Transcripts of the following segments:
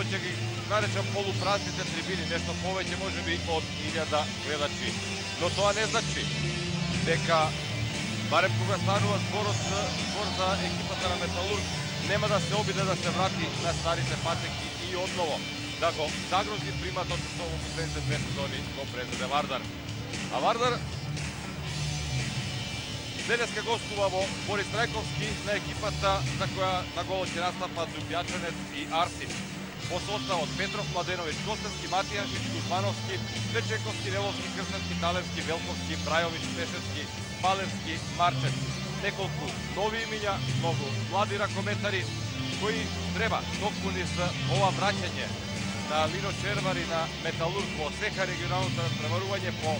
што ќе ги наречам полупразните трибини, нешто повеќе може би од 1000 гледачи. Но тоа не значи дека барем кога станува зборот збор за екипата на Металург, нема да се обиде да се врати на старите патеки и одново да го загрози приматот со последните две сезони го Презеде Вардар. А Вардар денеска гостува во Борис Трајковски на екипата за која на голот ќе настапат Дубјачанец и Арсин во составот Петров, Младеновиќ, Костенски, Матијаншиć, Кузмановски, Печековски, Неволски, Крсненски, Талевски, Велковски, Брајовиќ, Пешевски, Палевски, Марчев. Неколку нови имиња, многу млади ракометари кои треба токму низ ова враќање на Лино Червари на Металург во сека регионалното разпреварување по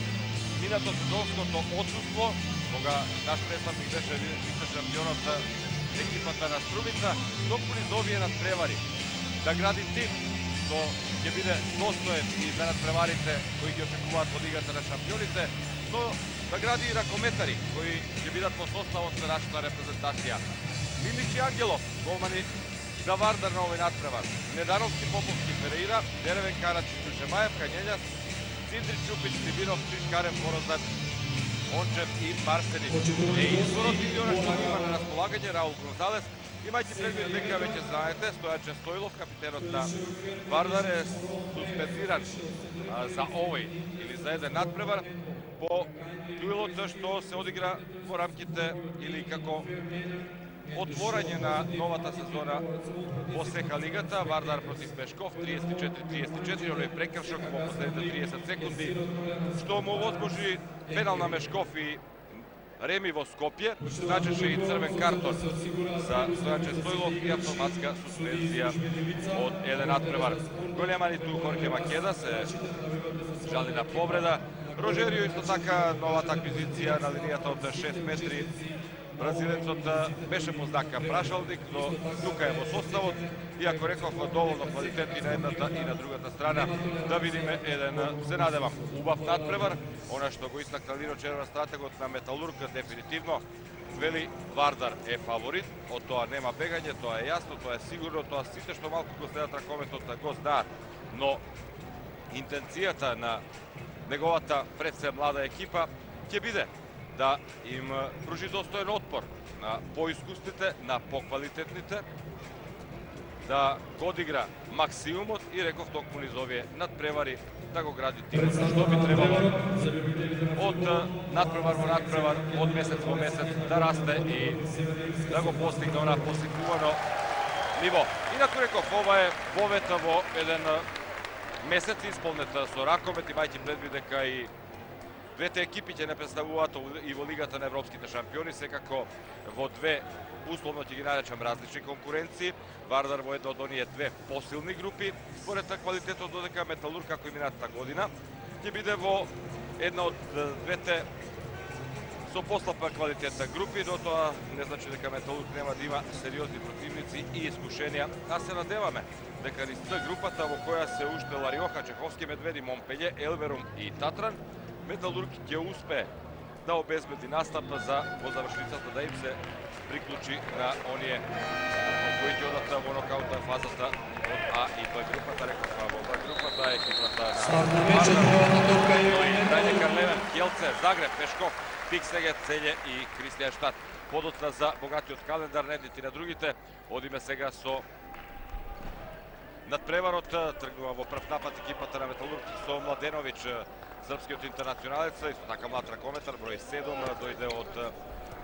минато сезонското отсутство кога наш представник беше вице шампионот екипата на Струмица, токму низ овие надпревари да гради тим што ќе биде достоен и за надпреварите кои ги очекуваат во Лигата на шампионите, но да гради и ракометари кои ќе бидат во составот на нашата репрезентација. Милич и Ангелов, голмани за Вардар на овој надпревар. Недановски, Поповски, Ферейра, Деревен Карачи, Чушемаев, Канјењас, Цидри Чупич, Сибиров, Чишкарев, Морозат, Ончев и Марселин. Е изборот и она што има на располагање Раул Грозалес, имајќи предвид дека веќе знаете, Стојачен Стоилов, капитенот на Вардар е суспендиран за овој или за еден надпревар по дуелот што се одигра во рамките или како отворање на новата сезона во Сеха Лигата. Вардар против Пешков 34-34, оној прекршок во последните 30 секунди, што му возможи пенал на Мешков и Реми во Скопје, значеше и црвен картон за Стојаче Стојлов и автоматска суспензија од еден надпревар. Голема ту Хорке Македа, се жали на повреда. Рожерио исто така новата аквизиција на линијата од 6 метри Бразилецот беше поздака прашалник, но тука е во составот, иако реков доволно квалитет и на едната и на другата страна, да видиме еден, се надевам, убав надпревар, она што го истакна Лино Черва стратегот на Металурка дефинитивно, вели Вардар е фаворит, од тоа нема бегање, тоа е јасно, тоа е сигурно, тоа сите што малку го следат ракометот да го знаат, но интенцијата на неговата предсе млада екипа ќе биде да им пружи достоен отпор на поискусните, на поквалитетните, да го одигра максимумот и реков токму низ овие надпревари да го гради тимот што би требало од надпревар во надпревар, од месец во месец да расте и да го постигне она постигнувано ниво. Инаку реков, ова е повета во еден месец исполнета со ракомет, имајќи предвид дека и Двете екипи ќе не представуваат и во Лигата на Европските шампиони, секако во две условно ќе ги наречам различни конкуренции. Вардар во една од оние две посилни групи, според на квалитетот додека Металур како и минатата година ќе биде во една од двете со послапа квалитетна групи, но тоа не значи дека Металург нема да има сериозни противници и искушенија. А се надеваме дека низ групата во која се уште Лариоха, Чеховски медведи, Момпелје, Елверум и Татран, Металург ќе успее да обезбеди настап за во завршницата да им се приклучи на оние кои ќе одат во нокаутна фазата од А и Б групата, реков во Б групата екипата на Дајде Карлевен, Келце, Загреб, Пешков, Пиксеге, Целје и Кристијан Штат. Подоцна за богатиот календар, не и на другите. Одиме сега со надпреварот тргнува во прв напад екипата на Металург со Младеновиќ српскиот интернационалец, исто така млад ракометар, број 7, дојде од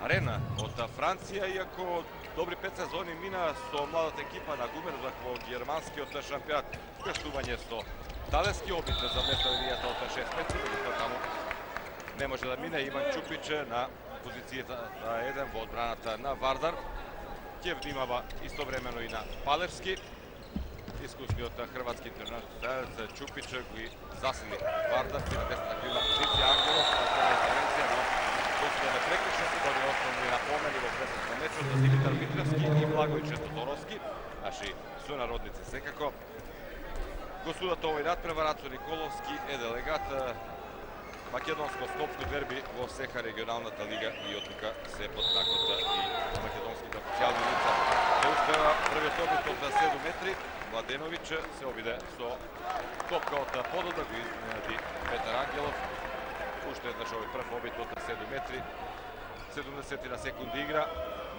Арена, од Франција, иако добри пет сезони мина со младата екипа на Гумерзак во германскиот шампионат. Крстување со талески обид за место линијата од 6 метри, меѓутоа таму не може да мине Иван Чупич на позицијата на еден во одбраната на Вардар. Ќе внимава истовремено и на Палевски искусниот хрватски интернационалец да, Чупич ги засили Вардарци на десната крилна позиција Ангелов на интервенција, но после не прекршен да ги основни напомени во пресет на мечот за Димитар Митревски и Благој Честодоровски, наши сонародници секако. Го судат овој надпревар Ацо Николовски е делегат македонско скопско дерби во сека регионалната лига и отлика се под такота и македонските официјални лица. Успева првиот добит од 7 метри. Младеновиќ се обиде со топка од подот да го изненади Петар Ангелов. Уште еднаш овој прв обид од 7 метри. 70 на секунди игра.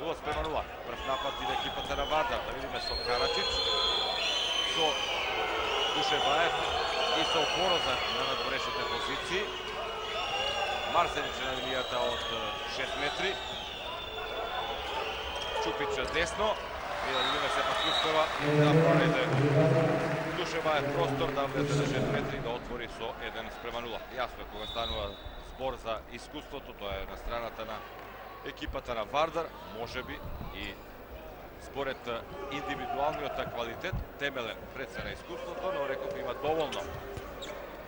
0 спрема 0. Прв напад иде екипата на Вардар. Да видиме со Карачич. Со Душебаев и со Пороза на надворешните позиции. Марсенич на линијата од 6 метри. Чупич десно. И да се пак успева да пролезе. Душева е простор да влезе на 6 метри да отвори со 1 спрема 0. Јасно е кога станува збор за искуството, тоа е на страната на екипата на Вардар, може би и според индивидуалниот квалитет, темелен пред се на искуството, но реков има доволно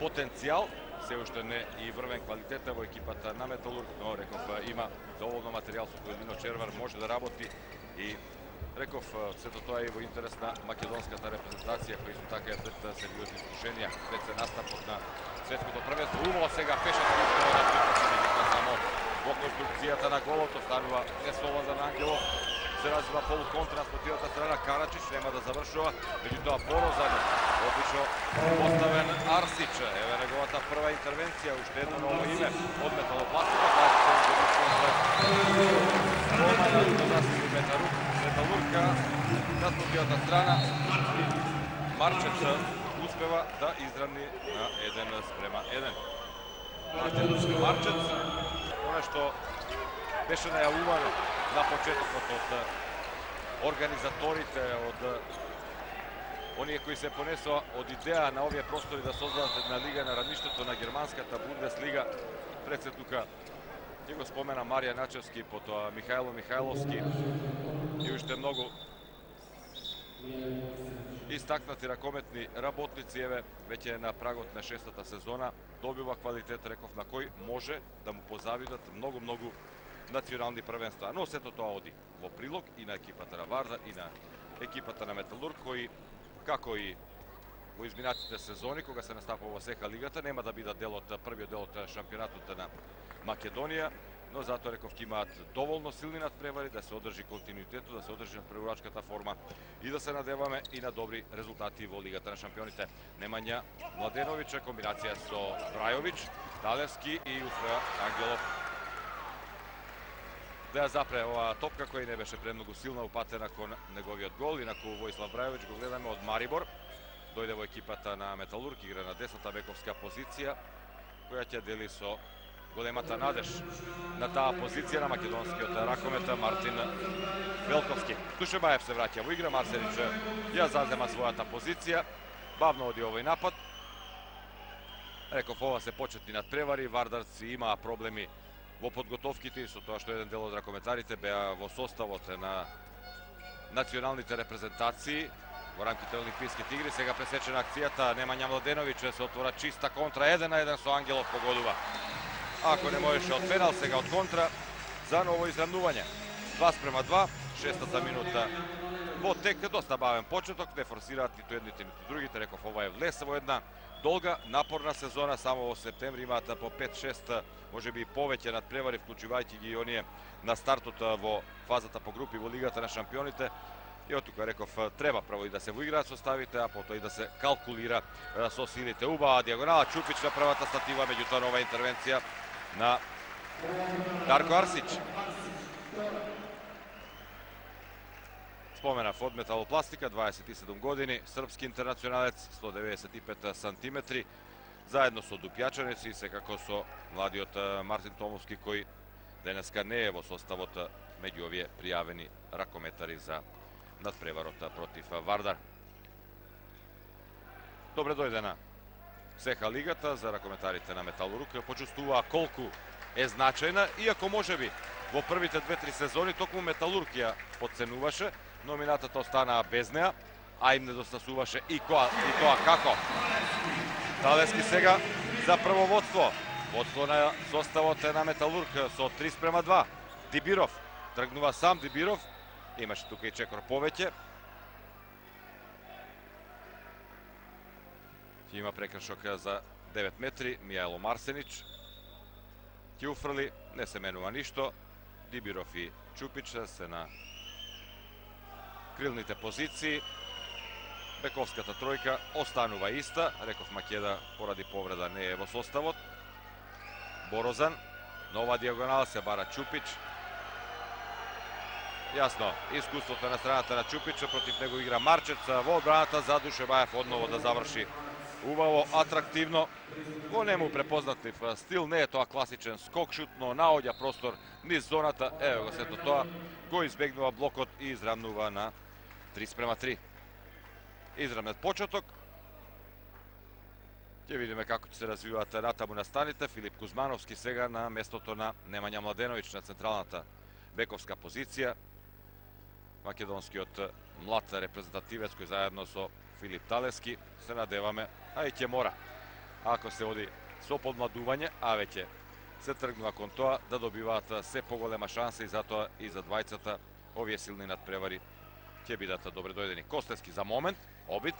потенцијал, се уште не и врвен квалитет во екипата на Металург, но реков има доволно материјал со кој Лино Червар може да работи и реков сето тоа е во интерес на македонската репрезентација кој исто така е пред сериозни искушенија. Пред се настапот на светското првенство. Умало сега пешачки успева да само во конструкцијата на голот останува неслободен Ангелов се развива полуконтра на спротивната страна. Карачич нема да завршува. Меѓутоа Порозан одлично поставен Арсич. Еве неговата прва интервенција уште едно ново име. Од металопластика тоа се Металург Металурка на спротивната страна Марчев успева да изравни на еден спрема еден. Марчев она што беше најавувано на почетокот од э, организаторите, од э, оние кои се понесоа од идеја на овие простори да создадат една лига на равништето на германската Бундеслига. Пред се тука ќе го спомена Марија Начевски, потоа Михајло Михајловски и уште многу истакнати ракометни работници, еве, веќе на прагот на шестата сезона, добива квалитет, реков, на кој може да му позавидат многу-многу национални првенства. Но сето тоа оди во прилог и на екипата на Варда и на екипата на Металург, кои, како и во изминатите сезони, кога се настапува сека лигата, нема да бидат дел од првиот дел од шампионатот на Македонија, но затоа реков ќе имаат доволно силни надпревари да се одржи континуитетот, да се одржи надпреварачката форма и да се надеваме и на добри резултати во Лигата на шампионите. Немања Младеновича комбинација со Брајовиќ, Далевски и Уфра Ангелов да ја запре оваа топка која не беше премногу силна упатена кон неговиот гол, инаку Воислав Брајовиќ го гледаме од Марибор. Дојде во екипата на Металург, игра на десната бековска позиција, која ќе дели со големата надеж на таа позиција на македонскиот ракомет Мартин Велковски. Тушебаев се враќа во игра, Марселич ја зазема својата позиција. Бавно оди овој напад. Реков, ова се почетни надпревари, Вардарци има проблеми во подготовките со тоа што еден дел од ракометарите беа во составот на националните репрезентации во рамките на Олимписките игри. Сега пресечена акцијата Немања Младеновиќ се отвора чиста контра, еден на еден со Ангелов погодува ако не можеше од пенал, сега од контра за ново израмнување. 2 спрема 2, шестата минута во тек, доста бавен почеток, не форсираат ниту едните, ниту другите, реков ова е влеса во една долга, напорна сезона, само во септември имаат по 5-6, може би и повеќе надпревари, вклучувајќи ги и оние на стартот во фазата по групи во Лигата на шампионите. И од тука реков треба прво и да се воиграат составите, а потоа и да се калкулира да со силите. Убава диагонала Чупич на првата статива, меѓутоа нова интервенција на Дарко Арсич. Споменав од металопластика, 27 години, српски интернационалец, 195 сантиметри, заедно со Дупјачанец и секако со младиот Мартин Томовски, кој денеска не е во составот меѓу овие пријавени ракометари за надпреварот против Вардар. Добре дојде на сеха лигата за ракометарите на Металург почувствуваа колку е значајна, иако може би во првите две-три сезони токму Металург ја подценуваше, но минатата останаа без неа, а им недостасуваше и, коа, и тоа како. Талески сега за прво водство. Водство на составот на Металург со 3 спрема 2. Дибиров тргнува сам Дибиров, имаше тука и чекор повеќе, Ќе има прекршок за 9 метри, Мијајло Марсенич. Ќе уфрли, не се менува ништо. Дибиров и Чупич се на крилните позиции. Бековската тројка останува иста. Реков Македа поради повреда не е во составот. Борозан, нова диагонала се бара Чупич. Јасно, искуството на страната на Чупича, против него игра Марчец во одбраната за Душебаев одново да заврши убаво, атрактивно. Во нему препознатлив стил, не е тоа класичен скок шут, но наоѓа простор низ зоната. Ево го сето тоа, го избегнува блокот и израмнува на 3 спрема 3. Израмнет почеток. Ќе видиме како ќе се развиваат натаму настаните. Филип Кузмановски сега на местото на Немања Младеновиќ на централната бековска позиција. Македонскиот млад репрезентативец кој заедно со Филип Талески се надеваме, а и ќе мора. Ако се оди со подмладување, а веќе се тргнува кон тоа да добиваат се поголема шанса и затоа и за двајцата овие силни надпревари ќе бидат добре дојдени. Костески за момент, обид.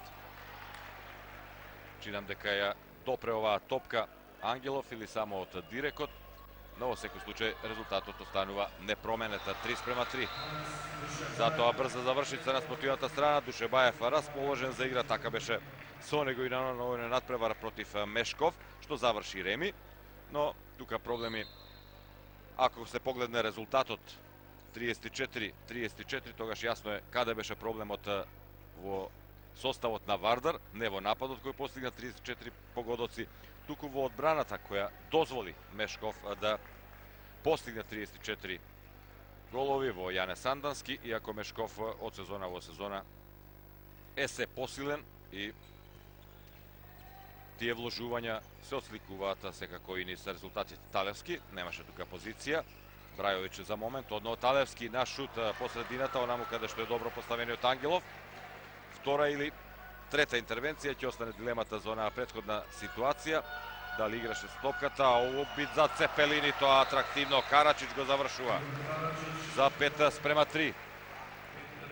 Чинам дека ја допре оваа топка Ангелов или само од Дирекот, но во секој случај резултатот останува непроменета. 3 спрема 3. Затоа брза завршица на спротивната страна, Душебаев расположен за игра, така беше со него и на овој надпревар против Мешков, што заврши Реми, но тука проблеми. Ако се погледне резултатот 34-34, тогаш јасно е каде беше проблемот во составот на Вардар, не во нападот кој постигна 34 погодоци, туку во одбраната која дозволи Мешков да постигне 34 голови во Јане Сандански, иако Мешков од сезона во сезона е се посилен и тие вложувања се осликуваат секако и низ резултатите. Талевски немаше тука позиција, Брајович за момент, одно Талевски на шут по средината, онаму каде што е добро поставениот Ангелов. Втора или трета интервенција ќе остане дилемата за онаа предходна ситуација. Дали играше стопката, а обид за Цепелини, тоа атрактивно. Карачич го завршува. За пета спрема три.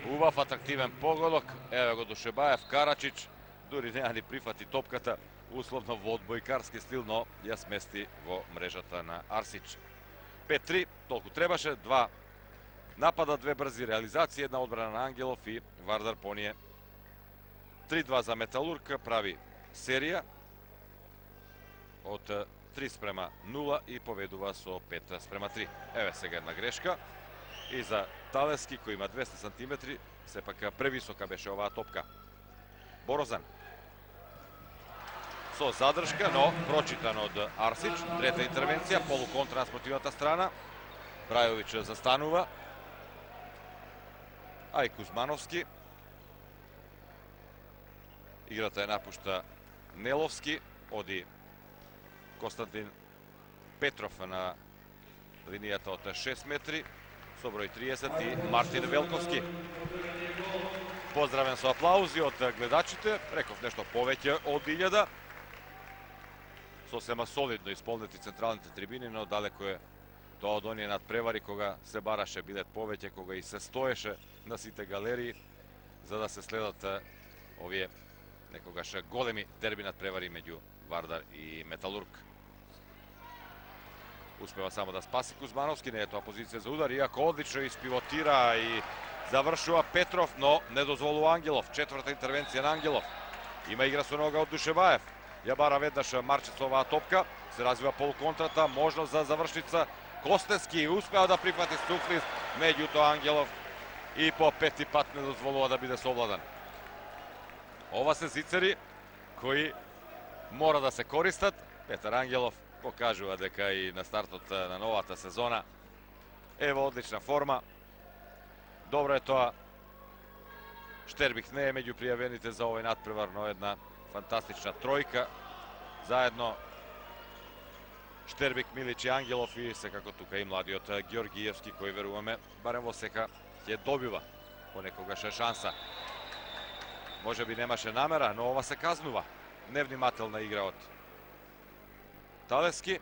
Убав атрактивен погодок. Еве го Душебаев, Карачич. Дури не ни прифати топката условно во одбојкарски стил, но ја смести во мрежата на Арсич. 5-3, толку требаше, два напада, две брзи реализации, една одбрана на Ангелов и Вардар поние 3-2 за Металург прави серија од 3 спрема 0 и поведува со 5 спрема 3. Еве сега една грешка. И за Талески кој има 200 см, сепак превисока беше оваа топка. Борозан. Со задршка, но прочитан од Арсич. Трета интервенција, полуконтра на спротивната страна. Брајович застанува. А и Кузмановски Играта ја напушта Неловски, оди Константин Петров на линијата од 6 метри со број 30 и Мартин Велковски. Поздравен со аплаузи од гледачите, реков нешто повеќе од 1000. Сосема солидно исполнети централните трибини, но далеко е тоа од оние надпревари кога се бараше билет повеќе, кога и се стоеше на сите галерии за да се следат овие некогаш големи дерби превари меѓу Вардар и Металург. Успева само да спаси Кузмановски, не е тоа позиција за удар, иако одлично испивотира и завршува Петров, но не дозволува Ангелов. Четврта интервенција на Ангелов. Има игра со нога од Душебаев. Ја бара веднаш Марчец оваа топка, се развива полуконтрата, можност за завршница. Костески успеа да прифати Стуфлис, меѓутоа Ангелов и по пети пат не дозволува да биде совладан. Ова се зицери кои мора да се користат. Петар Ангелов покажува дека и на стартот на новата сезона е во одлична форма. Добро е тоа. Штербик не е меѓу пријавените за овој надпревар, но една фантастична тројка. Заедно Штербик, Милич и Ангелов и секако тука и младиот Георгиевски кој веруваме барем во сека ќе добива понекогаш шанса. Може би немаше намера, но ова се казнува. Невнимателна игра од Талески.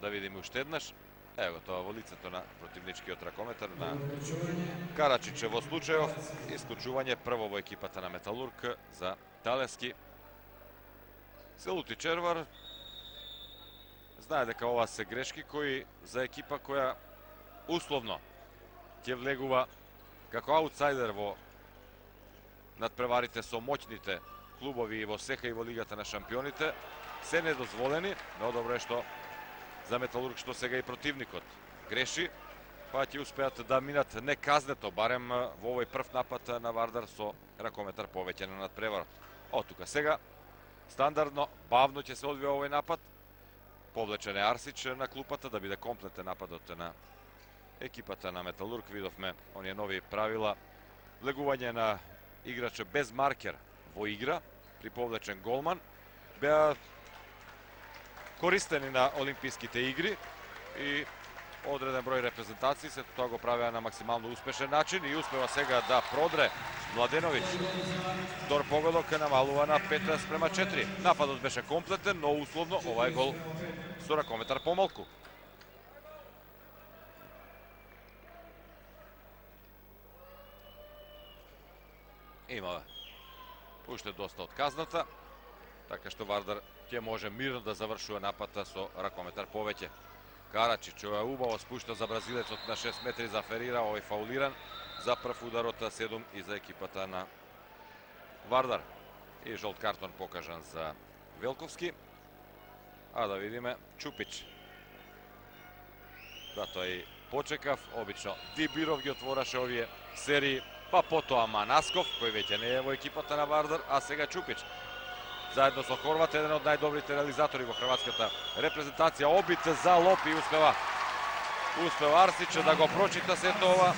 Да видиме уште еднаш. Ево тоа во лицето на противничкиот ракометар на Карачиче во случајов. Исклучување прво во екипата на Металург за Талески. Селути Червар знае дека ова се грешки кои за екипа која условно ќе влегува како аутсайдер во надпреварите со моќните клубови и во сека и во Лигата на шампионите се недозволени, но добро е што за Металург што сега и противникот греши, па ќе успеат да минат неказнето, барем во овој прв напад на Вардар со ракометар повеќе на надпреварот. О тука сега, стандардно, бавно ќе се одвива овој напад, повлечен е Арсич на клупата да биде комплетен нападот на екипата на Металург. Видовме оние нови правила, влегување на играч без маркер во игра при повлечен голман. Беа користени на Олимписките игри и одреден број репрезентации, се тоа го правеа на максимално успешен начин и успева сега да продре Младеновиќ. Дор погодок намалува на 5 спрема 4. Нападот беше комплетен, но условно ова е гол со ракометар помалку. Има уште доста од казната, така што Вардар ќе може мирно да завршува напата со ракометар повеќе. Карачич ова убаво спушта за бразилецот на 6 метри за Ферира, овој фаулиран за прв ударот 7 и за екипата на Вардар. И жолт картон покажан за Велковски. А да видиме Чупич. Да тој почекав, обично Дибиров ги отвораше овие серии, па потоа Манасков, кој веќе не е во екипата на Вардар, а сега Чупич заедно со Хорват, еден од најдобрите реализатори во хрватската репрезентација. Обид за лоп и успева успева Арсич да го прочита сето ова.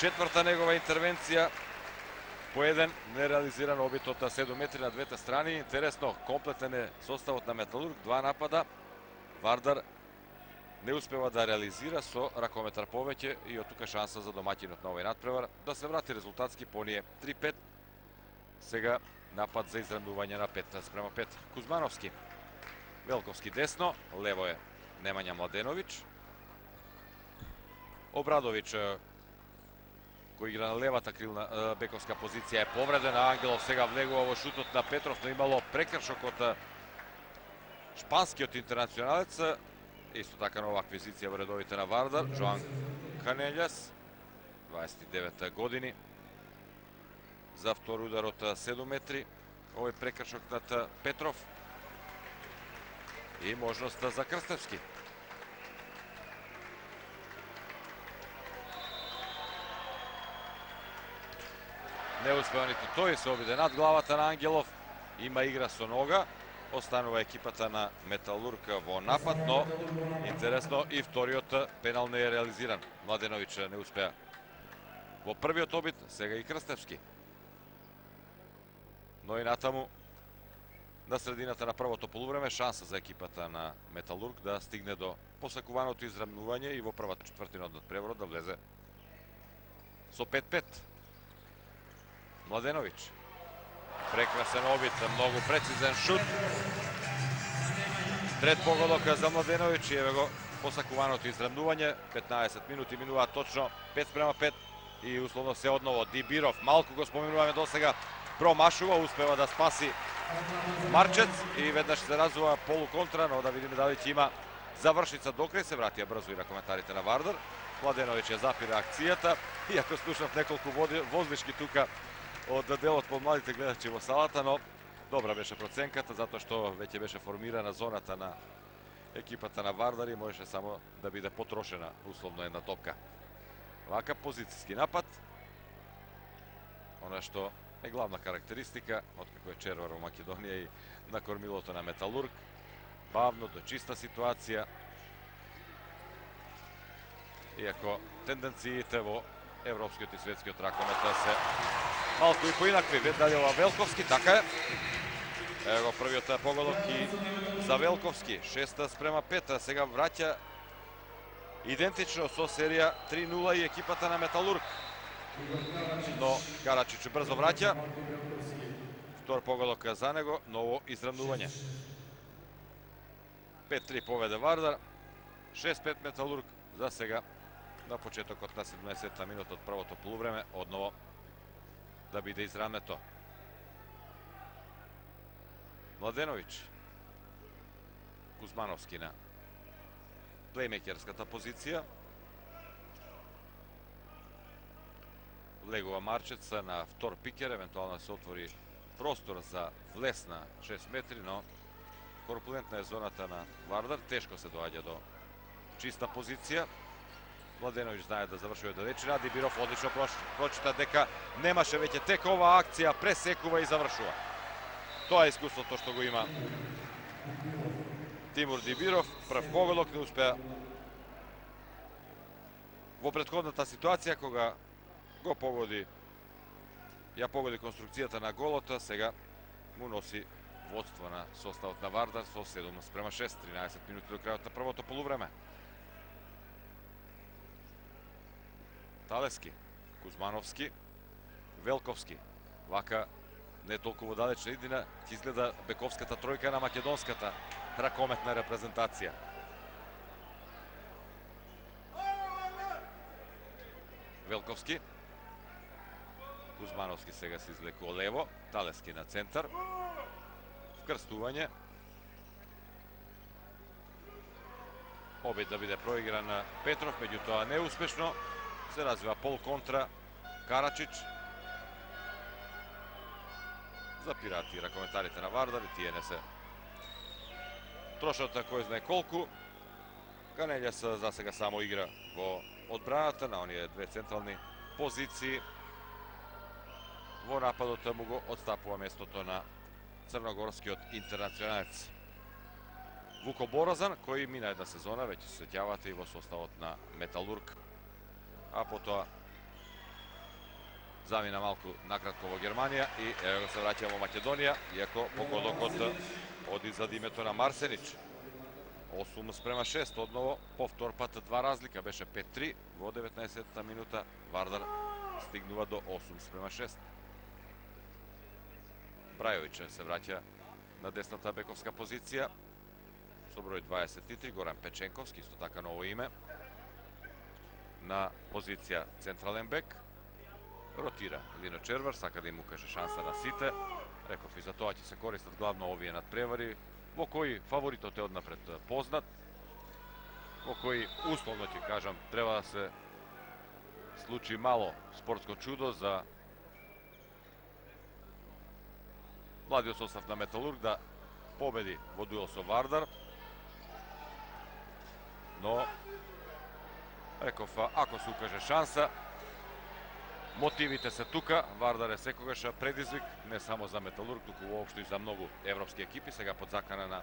Четврта негова интервенција по еден нереализиран обид од 7 метри на двете страни. Интересно, комплетен е составот на Металург, два напада. Вардар не успева да реализира со ракометар повеќе и од тука шанса за домаќинот на овој надпревар да се врати резултатски поније 3-5. Сега Напад за изравнување на 5 спрема 5. Кузмановски. Велковски десно, лево е Немања Младеновиć. Обрадовиќ кој игра на левата крилна бековска позиција е повреден, а Ангелов сега влегува во шутот на Петров, но имало прекршок од шпанскиот интернационалец. Исто така нова аквизиција во редовите на Вардар, Жоан Канелјас, 29 години за втор удар од 7 метри. Овој прекршок над Петров. И можноста за Крстевски. Не успеа ниту тој се обиде над главата на Ангелов. Има игра со нога. Останува екипата на Металург во напад, но интересно и вториот пенал не е реализиран. Младеновиќ не успеа во првиот обид, сега и Крстевски но и натаму на средината на првото полувреме шанса за екипата на Металург да стигне до посакуваното израмнување и во првата четвртина од преворот да влезе со 5-5. Младеновиќ. Прекрасен обид, многу прецизен шут. Трет погодок за Младеновиќ и еве го посакуваното израмнување. 15 минути минува точно 5 спрема 5 и условно се одново Дибиров. Малку го споменуваме до сега промашува, успева да спаси Марчец и веднаш се разува полуконтра, но да видиме дали ќе има завршица докрај, се вратија брзо и на коментарите на Вардар. Младеновиќ ја запира акцијата, иако слушав неколку возвишки тука од делот под младите гледачи во салата, но добра беше проценката, затоа што веќе беше формирана зоната на екипата на Вардари, можеше само да биде потрошена условно една топка. Вака позицијски напад, она што е главна карактеристика, откако е червар во Македонија и на кормилото на Металург. Бавно, до чиста ситуација. Иако тенденциите во европскиот и светскиот ракомет да се малку и поинакви. Ведалјова Велковски, така е. Ево првиот погодок и за Велковски. 6 спрема 5, сега враќа идентично со серија 3-0 и екипата на Металург но Карачич брзо враќа. Втор погодок за него, ново изравнување. 5-3 поведе Вардар, 6-5 Металург за сега на почетокот на 17 минут од првото полувреме, одново да биде израмето. Младеновиќ, Кузмановски на плеймекерската позиција, Легова Марчеца на втор пикер, евентуално да се отвори простор за влез на 6 метри, но корпулентна е зоната на Вардар, тешко се доаѓа до чиста позиција. Младеновиќ знае да завршува до вечера. Дибиров одлично прочита дека немаше веќе тек ова акција, пресекува и завршува. Тоа е искуството што го има Тимур Дибиров. Прв погодок не успеа во предходната ситуација кога го погоди ја погоди конструкцијата на голота, сега му носи водство на составот на Вардар со 7 спрема 6, 13 минути до крајот на првото полувреме. Талески, Кузмановски, Велковски. Вака не толку далечна идина ќе изгледа бековската тројка на македонската ракометна репрезентација. Велковски. Кузмановски сега се излекува лево. Талески на центар. Вкрстување. Обид да биде проигран Петров, меѓутоа неуспешно се развива пол контра Карачич. Запираат и ракометарите на Вардар и тие не се трошат на кој знае колку Канелја се за сега само игра во одбраната на оние две централни позиции. Во нападот му го отстапува местото на црногорскиот интернационалец. Вуко Боразан, кој мина една сезона, веќе се сеќавате и во составот на Металург а потоа замина малку накратко во Германија и ево се враќа во Македонија, иако погодокот оди за името на Марсенич. 8 спрема 6, одново повтор пат два разлика, беше 5-3 во 19-та минута, Вардар стигнува до 8 спрема 6. Брајович се враќа на десната бековска позиција со број 23, Горан Печенковски, исто така ново име на позиција централен бек. Ротира Лино Червар, сака да им укаже шанса на сите. Реков и за тоа ќе се користат главно овие надпревари, во кои фаворитот е однапред познат, во кои условно ќе кажам треба да се случи мало спортско чудо за младиот состав на Металург да победи во дуел со Вардар. Но Реков, ако се укаже шанса, мотивите се тука, Вардар е секогаш предизвик, не само за Металург, туку воопшто и за многу европски екипи, сега под закана на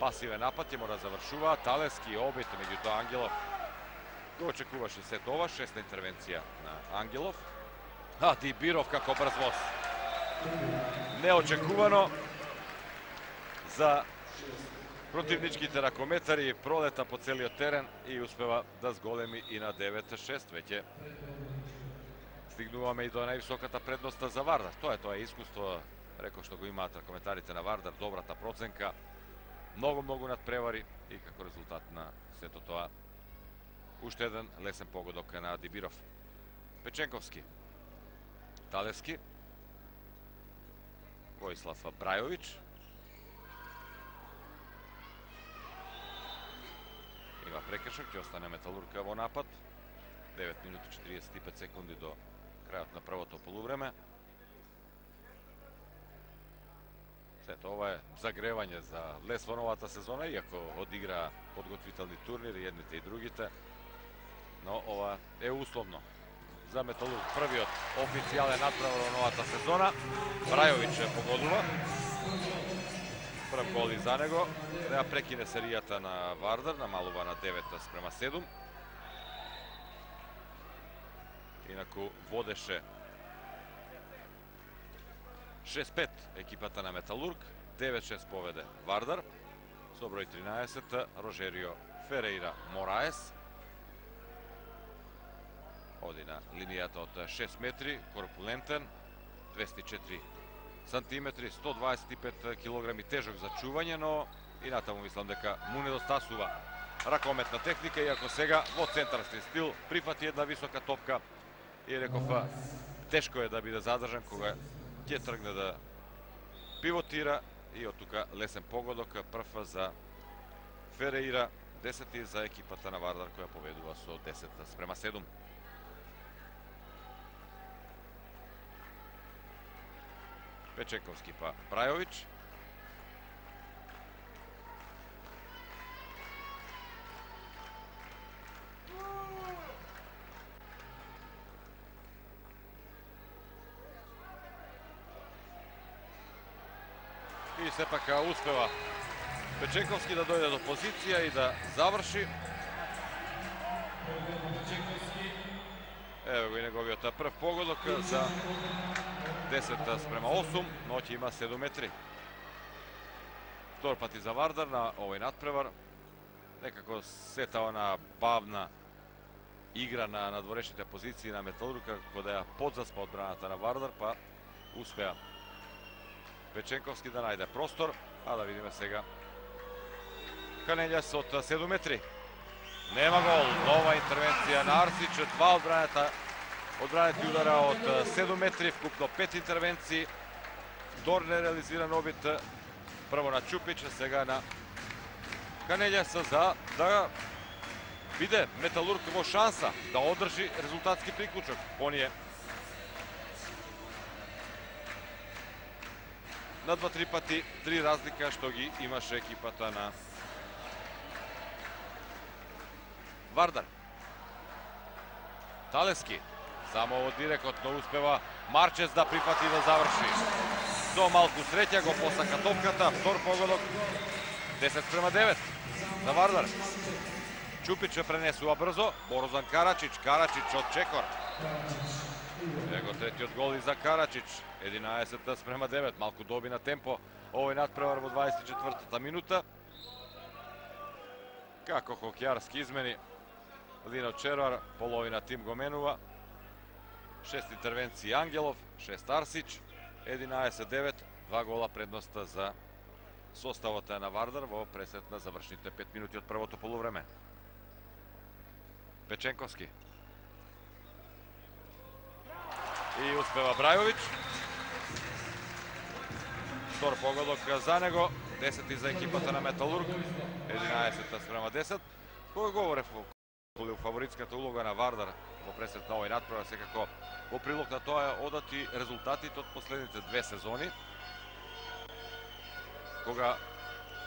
пасивен напад, ќе мора да завршува, Талески обид, меѓутоа Ангелов го очекуваше се ова, шеста интервенција на Ангелов. А, Дибиров како брз воз. Неочекувано за противничките ракометари пролета по целиот терен и успева да зголеми и на 9-6 веќе стигнуваме и до највисоката предност за Вардар. Тоа е тоа е искуство, реков што го имаат ракометарите на Вардар, добрата проценка, многу многу надпревари и како резултат на сето тоа уште еден лесен погодок на Дибиров. Печенковски, Талевски, Војслав Брајовиќ, Има прекршок, ќе остане Металурка во напад. 9 минути 45 секунди до крајот на првото полувреме. Сето ова е загревање за лес во новата сезона, иако одигра подготвителни турнири, едните и другите. Но ова е условно за Металург. Првиот официјален надправа во новата сезона. Брајовиќ погодува прв гол и за него. Треба прекине серијата на Вардар, намалува на 9 спрема 7. Инаку водеше 6-5 екипата на Металург, 9-6 поведе Вардар, со број 13 Рожерио Ферейра Мораес. Оди на линијата од 6 метри, корпулентен, 204 сантиметри, 125 килограми тежок за чување, но и натаму мислам дека му недостасува ракометна техника, иако сега во центарски стил прифати една висока топка и реков тешко е да биде задржан кога ќе тргне да пивотира и од тука лесен погодок прв за Ферейра, 10 за екипата на Вардар која поведува со 10 спрема 7. Pečekovski pa Brajović. I Sepaka uspeva Pečekovski da dojde do pozicija i da završi. Evo ga i negovio ta prv pogodak za 10 спрема 8, но ќе има 7 метри. Втор пати за Вардар на овој надпревар. Некако сета она бавна игра на надворешните позиции на Металурга, како да ја подзаспа одбраната на Вардар, па успеа Печенковски да најде простор, а да видиме сега Канелјас од 7 метри. Нема гол, нова интервенција на Арсич, два одбраната одбранети удара од 7 метри, вкупно 5 интервенции. Дор не реализиран обид прво на Чупич, а сега на Канелјас за да биде Металург во шанса да одржи резултатски приклучок. Оние на два-три пати три разлика што ги имаше екипата на Вардар. Талески, само од дирекот, но успева Марчес да прифати да заврши. До малку среќа го посака топката, втор погодок, 10 према 9 за Вардар. Чупич пренесува брзо, Борозан Карачич, Карачич од Чекор. Его третиот гол и за Карачич. 11 спрема 9. Малку доби на темпо овој надпревар во 24-та минута. Како хокјарски измени. Лино Червар, половина тим го менува. 6 интервенции Ангелов, 6 Арсич, 11-9, два гола предноста за составот на Вардар во пресет на завршните 5 минути од првото полувреме. Печенковски и успева Брајовиќ. Втор погодок за него, 10 за екипата на Металург, 11 спрема 10. Кој говорев во фаворитската улога на Вардар во пресет на овој надправа, секако во прилог на тоа одати резултатите од последните две сезони, кога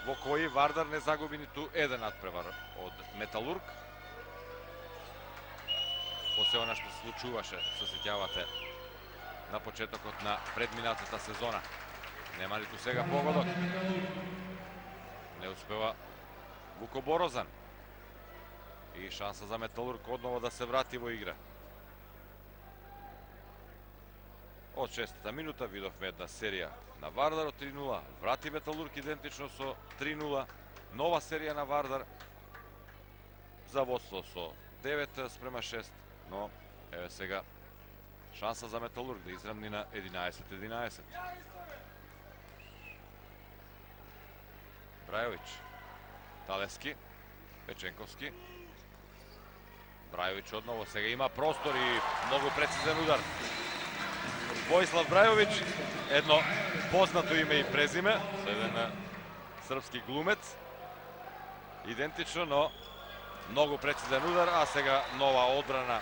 во кои Вардар не загуби ниту еден надпревар од Металург. После она што се случуваше, се сеќавате, на почетокот на предминатата сезона. Нема ту сега погодок. Не успева Вуко Борозан. И шанса за Металург одново да се врати во игра. Од шестата минута видовме една серија на Вардар од 3-0. Врати Металург идентично со 3-0. Нова серија на Вардар за водство со 9 спрема 6, но еве сега Шанса за Металург да израмни на 11-11. Брајович, Талески. Печенковски. Брајовиќ одново сега има простор и многу прецизен удар. Војслав Брајовиќ, едно познато име и презиме, еден српски глумец. Идентично, но многу прецизен удар, а сега нова одбрана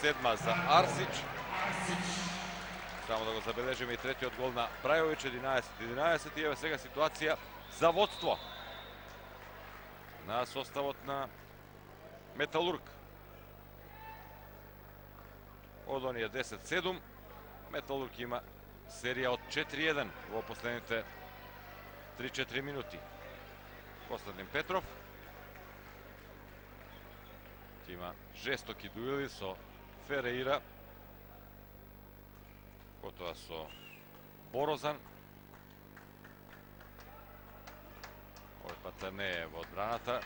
седма за Арсич. Само да го забележиме и третиот гол на Брајовиќ, 11-11 и еве сега ситуација за водство на составот на Металург. Од оние 10-7, Металург има серија од 4-1 во последните 3-4 минути. Константин Петров има жестоки дуели со Ферейра потоа со Борозан. Овој пат не е во одбраната.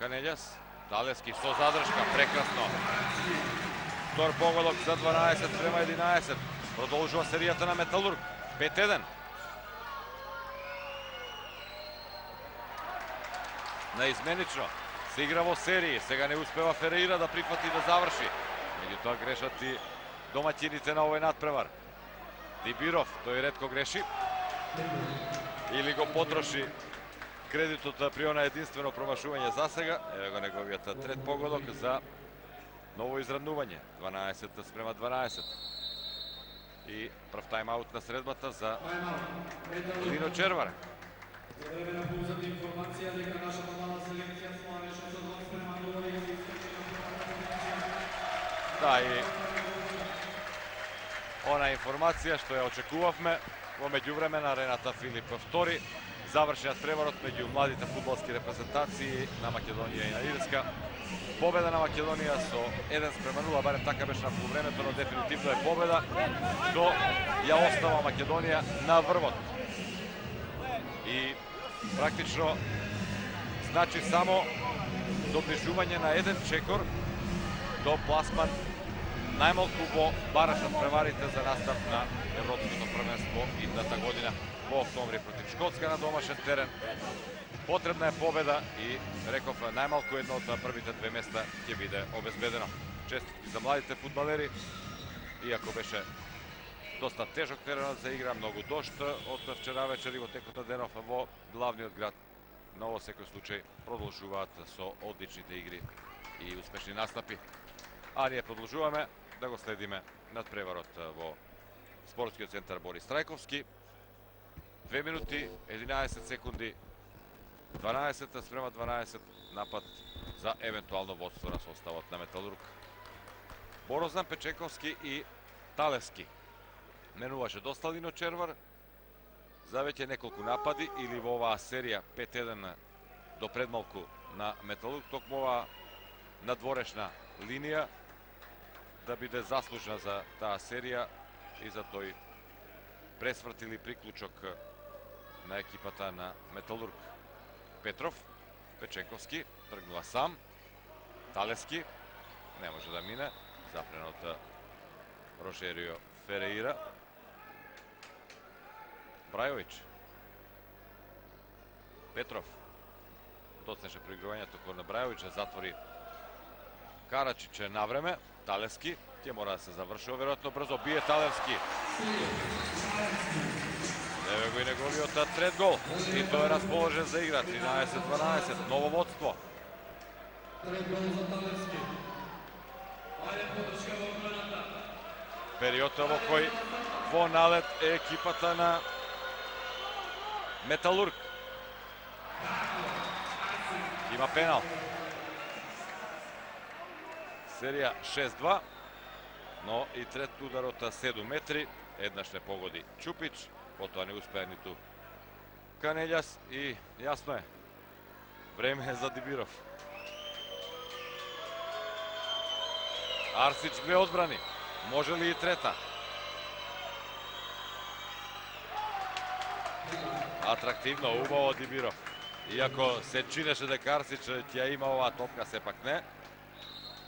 Канелјас, Далески со задршка, прекрасно. Втор погодок за 12 према 11. Продолжува серијата на Металург. 5-1. Наизменично се игра во серии. Сега не успева Ферейра да прифати да заврши. Меѓутоа грешат и домаќините на овој надпревар. Дибиров, тој редко греши. Или го потроши кредитот да при она единствено промашување за сега. Еве го неговиот трет погодок за ново израднување. 12 спрема 12. И прв тайм-аут на средбата за Лино Червар. Информација Да, и она информација што ја очекувавме во меѓувреме на Рената Филип втори завршиот преварот меѓу младите фудбалски репрезентации на Македонија и на Ирска. Победа на Македонија со 1 спрема 0, барем така беше на полувремето, но дефинитивно е победа што ја остава Македонија на врвот. И практично значи само доближување на еден чекор до пласман најмалку во барашат преварите за настав на Европското првенство идната година во октомври против Шкотска на домашен терен. Потребна е победа и реков најмалку едно од првите две места ќе биде обезбедено. Честитки за младите фудбалери, иако беше доста тежок теренот за игра, многу дошт од вчера вечер и во текот на денов во главниот град. Но во секој случај продолжуваат со одличните игри и успешни настапи. А ние продолжуваме да го следиме над преварот во спортскиот центар Борис Трајковски. 2 минути, 11 секунди, 12 спрема 12 напад за евентуално водство на составот на Металург. Борозан Печековски и Талевски. Менуваше доста Лино Червар, за веќе неколку напади или во оваа серија 5-1 до предмалку на Металург, токму оваа надворешна линија да биде заслужна за таа серија и за тој пресврт или приклучок на екипата на Металург. Петров, Печенковски, тргнува сам. Талески, не може да мине, запрен од Рожерио Фереира. Брајович. Петров. Доцнеше пригрувањето кон Брајович, затвори Карачич на време. Талески, тие мора да се завршува веројатно брзо. Бие Талевски него и неговиот трет гол. И тој е расположен за игра. 13-12. Ново водство. Период во кој во налет е екипата на Металург. Има пенал. Серија 6-2, но и трет ударот 7 метри, еднаш не погоди Чупич, потоа не успеа ниту Канелјас и јасно е, време е за Дибиров. Арсич две одбрани, може ли и трета? Атрактивно, убаво Дибиров. Иако се чинеше дека Арсич ќе има оваа топка, сепак не.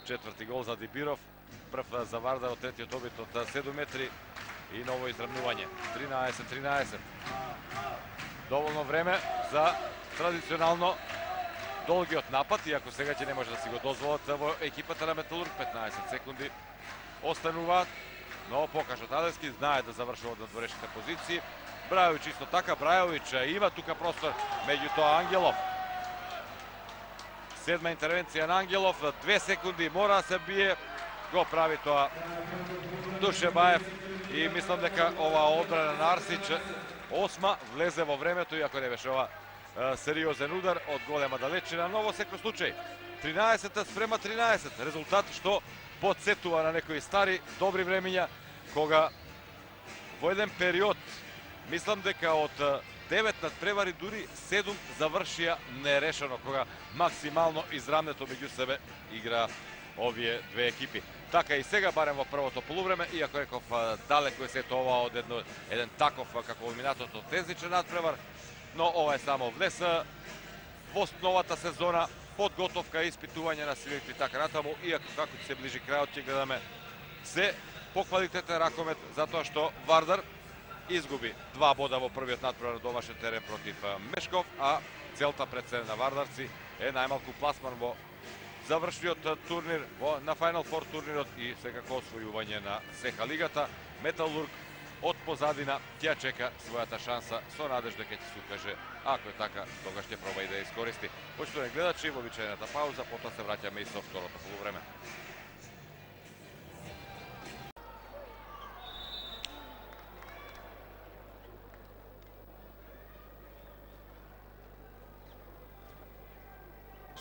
Четврти гол за Дибиров, прв за Вардар од третиот обид од 7 метри и ново изравнување. 13-13. Доволно време за традиционално долгиот напад, иако сега ќе не може да си го дозволат во екипата на Металург. 15 секунди остануваат, но покажа Талески, знае да завршува од надворешните позиции. Брајович исто така, Брајович има тука простор, меѓутоа Ангелов. Седма интервенција на Ангелов, две секунди мора да се бие, го прави тоа Душебаев. Баев и мислам дека ова одбрана на Арсич осма влезе во времето, иако не беше ова сериозен удар од голема далечина, но во секој случај 13 спрема 13, резултат што подсетува на некои стари добри времења кога во еден период мислам дека од 9 надпревари дури 7 завршија нерешено кога максимално израмнето меѓу себе игра овие две екипи. Така и сега, барем во првото полувреме, иако реков далеко е сето ова од едно, еден таков како минатото тезничен надпревар, но ова е само влез во новата сезона, подготовка и испитување на силите и така натаму, иако како се ближи крајот ќе гледаме се поквалитетен ракомет, затоа што Вардар изгуби два бода во првиот надпревар на домашен терен против Мешков, а целта пред се на Вардарци е најмалку пласман во завршниот турнир во на Final Four турнирот и секако освојување на Сеха лигата. Металург од позадина ќе чека својата шанса со надеж дека ќе се укаже ако е така, тогаш ќе проба и да ја искористи. Почитувани гледачи, во обичајната пауза, потоа се враќаме и со второто полувреме.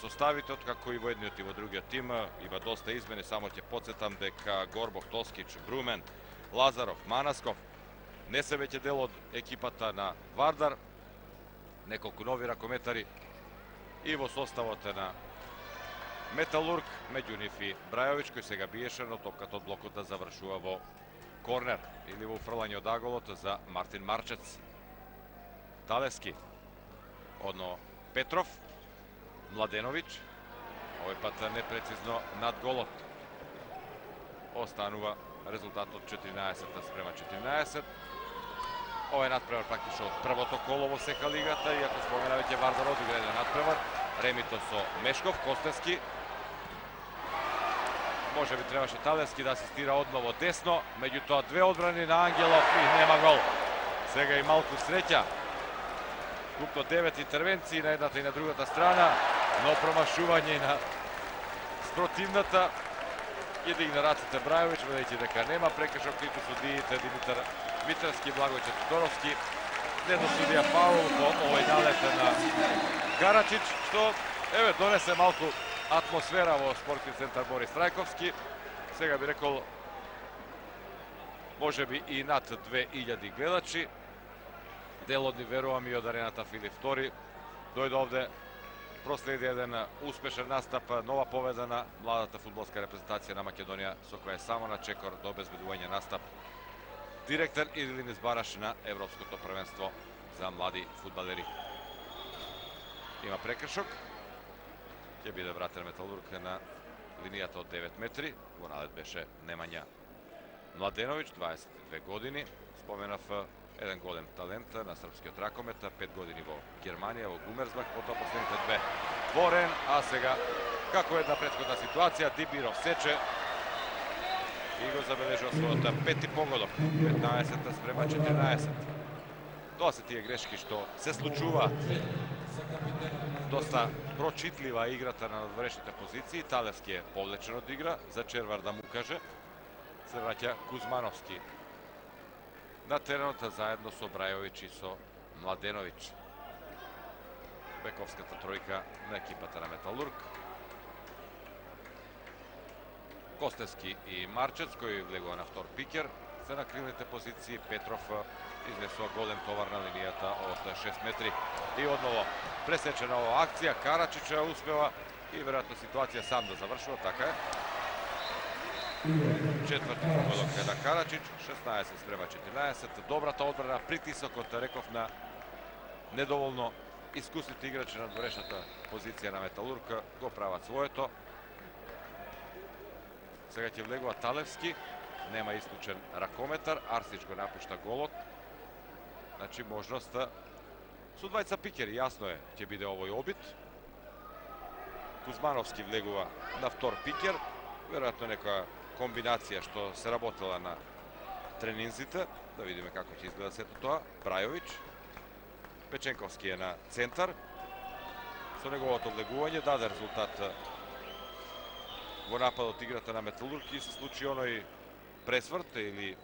Составите, откако и во едниот и во другиот тим има доста измени, само ќе подсетам дека Горбов, Тоскич, Брумен, Лазаров, Манасков не се веќе дел од екипата на Вардар, неколку нови ракометари и во составот на Металург, меѓу нив и Брајович, кој сега биеше, но топката од блокот да завршува во корнер или во фрлање од аголот за Мартин Марчец. Талески, одно Петров, Младенович. овој пат непрецизно над голот. Останува резултатот 14 спрема 14. Ова е надпревар практично од првото коло во сека лигата, иако спомена веќе Вардар одигра еден надпревар. Ремито со Мешков, Костевски. Може би требаше Талевски да асистира одново десно, меѓутоа две одбрани на Ангелов и нема гол. Сега и малку среќа. Купно 9 интервенции на едната и на другата страна, но промашување на спротивната ги дигна раците Брајович, ведејќи дека нема прекршок ниту судиите Димитар Митрски, Благојче Тодоровски. Не досудија фаул по овој налет на Карачич, што еве донесе малку атмосфера во спортски центар Борис Трајковски. Сега би рекол може би и над 2000 гледачи. Дел од ни верувам и од арената Филип Втори. Дојде овде проследи еден успешен настап, нова победа на младата фудбалска репрезентација на Македонија, со која е само на чекор до обезбедување настап директор Ирлин избараш на Европското првенство за млади фудбалери. Има прекршок. Ќе биде вратен Металург на линијата од 9 метри. Во налет беше Немања Младеновиќ, 22 години. Споменав еден голем талент на српскиот ракомет, пет години во Германија, во Гумерсбах, потоа последните две дворен, а сега, како една предходна ситуација, Дибиров сече и го забележува својот пети погодок, 15 спрема 14. Тоа се тие грешки што се случува доста прочитлива играта на надворешните позиции. Талевски е повлечен од игра, за Червар да му каже. Се враќа Кузмановски на теренот заедно со Брајовиќ и со Младеновиќ. Бековската тројка на екипата на Металург. Костески и Марчец, кој влегува на втор пикер, се на крилните позиции. Петров изнесува голем товар на линијата од 6 метри. И одново пресечена ова акција, Карачич успева и веројатно ситуација сам да завршува, така е. Четврти погодок е на Карачич, 16 спрема 14. Добрата одбрана, притисокот, реков на недоволно искусните играчи на дворешната позиција на Металург го прават своето. Сега ќе влегува Талевски, нема исклучен ракометар, Арсич го напушта голот. Значи можноста со двајца пикери, јасно е, ќе биде овој обид. Кузмановски влегува на втор пикер, веројатно некоја комбинација што се работела на тренинзите, да видиме како ќе изгледа сето тоа. Брајовиќ, Печенковски е на центар, со неговото влегување даде резултат во нападот играта на Металург и се случи оној пресврт или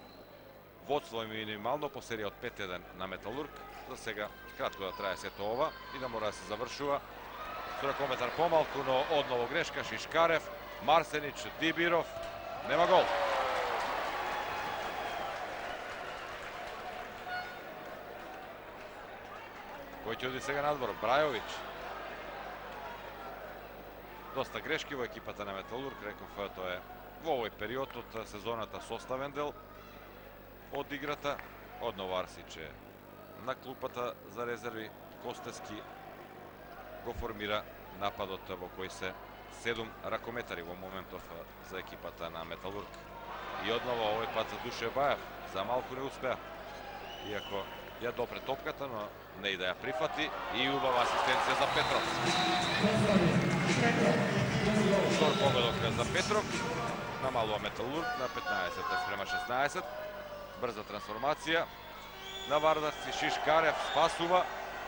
водство минимално по серија од 5-1 на Металург. За сега кратко да трае сето ова и да мора да се завршува. Со кометар помалку, но одново грешка Шишкарев, Марсенич, Дибиров, Нема гол. Кој ќе оди сега надвор? Брајович. Доста грешки во екипата на Металург, реков тоа е во овој период од сезоната составен дел од играта. Одново Арсич е на клупата за резерви. Костески го формира нападот во кој се 7 ракометари во моментов за екипата на Металург. И одново овој пат за Душе Баев, за малку не успеа. Иако ја допре топката, но не и да ја прифати и убава асистенција за Петров. Скор погодок за Петров, намалува Металург на 15 спрема 16. Брза трансформација на Вардарци Шишкарев спасува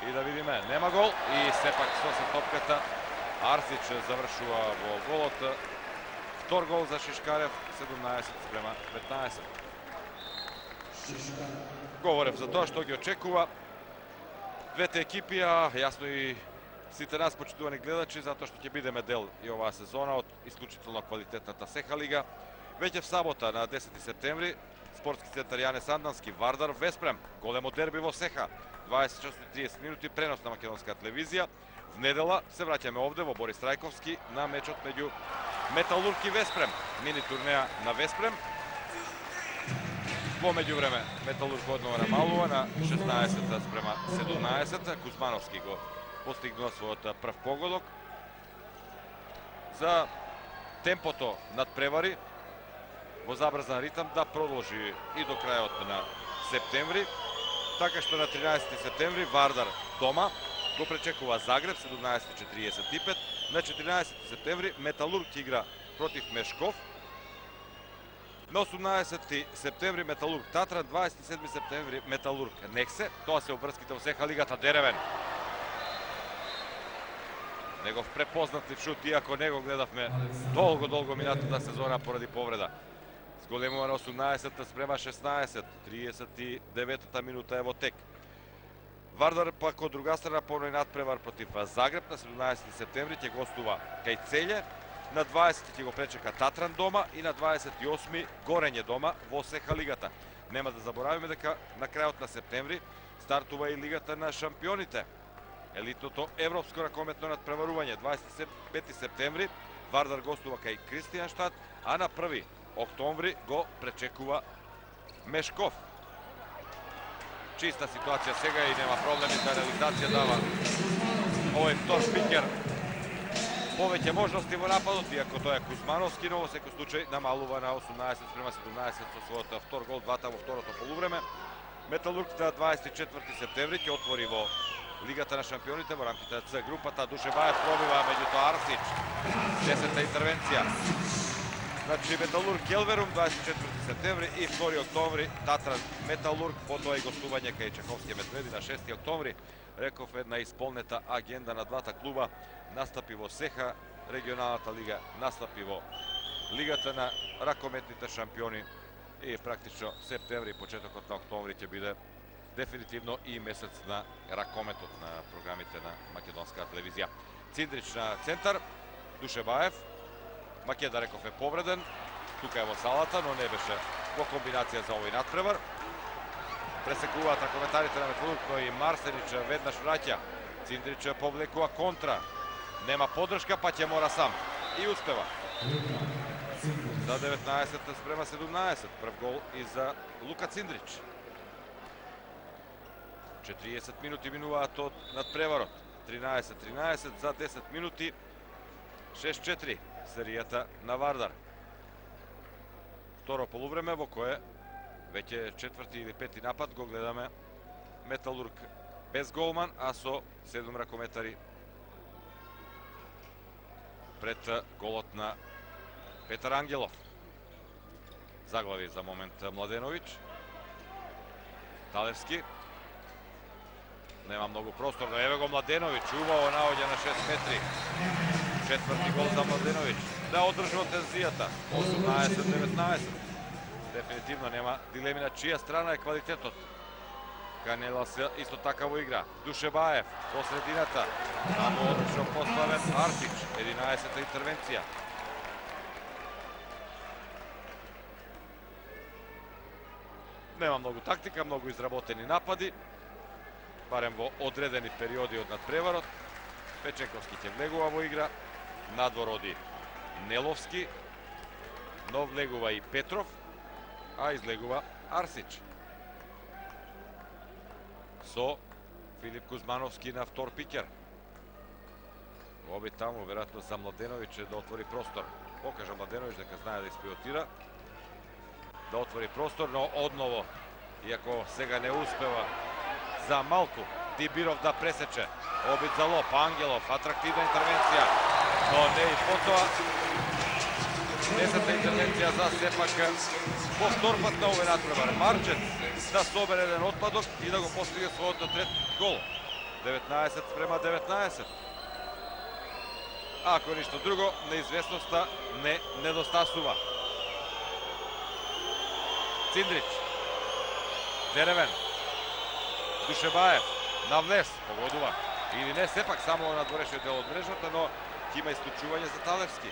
и да видиме, нема гол и сепак со топката Арсич завршува во голот. Втор гол за Шишкарев, 17 спрема 15. Говорев за тоа што ги очекува двете екипи, а јасно и сите нас почитувани гледачи затоа што ќе бидеме дел и оваа сезона од исклучително квалитетната Сеха лига. Веќе в сабота на 10 септември спортски центар Јане Сандански Вардар Веспрем, големо дерби во Сеха. 26.30 минути пренос на македонска телевизија. В недела се враќаме овде во Борис Трајковски на мечот меѓу Металург и Веспрем. Мини турнеја на Веспрем. Во меѓувреме Металург однова намалува на 16 спрема 17. Кузмановски го постигнува својот прв погодок. За темпото над превари во забрзан ритм да продолжи и до крајот на септември. Така што на 13 септември Вардар дома го пречекува Загреб 17:45. На 14 септември Металург игра против Мешков. На 18 септември Металург Татра, 27 септември Металург Нексе. Тоа се обрските во сеха лигата Деревен негов препознатлив шут, иако него гледавме долго, долго минатата сезона поради повреда. Зголемува на 18-та, спрема 16, 39-та минута е во тек. Вардар пак од друга страна поној надпревар против Загреб на 17 септември ќе гостува кај Целје, на 20 ќе го пречека Татран дома и на 28 Горење дома во Сеха лигата. Нема да заборавиме дека на крајот на септември стартува и лигата на шампионите елитното европско ракометно надпреварување 25 септември Вардар гостува кај Кристијанштад, а на 1 октомври го пречекува Мешков. Чиста ситуација сега и нема проблеми за реализација дава овој втор пикер повеќе можности во нападот, иако тоа е Кузмановски, но во секој случај намалува на 18 спрема 17 со својот втор гол, двата во второто полувреме. Металург на 24 септември ќе отвори во Лигата на шампионите во рамките на Ц групата. Душебаев пробива меѓутоа Арсич. Десета интервенција. Значи Металург Келверум 24 септември и 2 октомври Татран Металург, потоа и гостување кај Чеховски медведи на 6 октомври. Реков една исполнета агенда на двата клуба настапи во Сеха, регионалната лига настапи во Лигата на ракометните шампиони и практично септември, почетокот на октомври ќе биде дефинитивно и месец на ракометот на програмите на македонска телевизија. Циндрич на центар, Душебаев, Македа реков е повреден, тука е во салата, но не беше во комбинација за овој надпревар. Пресекуваат на коментарите на Металург, и Марсенич веднаш враќа. Циндрич повлекува контра. Нема подршка, па ќе мора сам. И успева. За 19 спрема 17. Прв гол и за Лука Циндрич. 40 минути минуваат од надпреварот. 13-13 за 10 минути. 6-4 серијата на Вардар. Второ полувреме во кое веќе четврти или пети напад го гледаме Металург без голман, а со 7 ракометари пред голот на Петар Ангелов. Заглави за момент Младеновиќ. Талевски Нема многу простор, но еве го Младеновиќ, убаво наоѓа на 6 метри. Четврти гол за Младеновиќ. Да одржува тензијата. 18-19. Дефинитивно нема дилеми на чија страна е квалитетот. се исто така во игра. Душебаев во средината. Таму одржува поставен Артич, 11-та интервенција. Нема многу тактика, многу изработени напади барем во одредени периоди од надпреварот. Печенковски ќе влегува во игра, надвор оди Неловски, но влегува и Петров, а излегува Арсич. Со Филип Кузмановски на втор пикер. Оби таму, веројатно за Младеновиќ да отвори простор. Покажа Младеновиќ дека знае да испиотира. Да отвори простор, но одново, иако сега не успева за малку. Дибиров да пресече. Обид за лоп. Ангелов. Атрактивна интервенција. Но не и потоа. Десета интервенција за сепак повтор пат на овој натпревар. Марчет да собере еден отпадок и да го постиге својот трет гол. 19 према 19. Ако ништо друго, неизвестноста не недостасува. Циндрич. Деревен. Душебаев на влез, погодува. Или не, сепак само на дворешниот дел од мрежата, но ќе има исклучување за Талевски.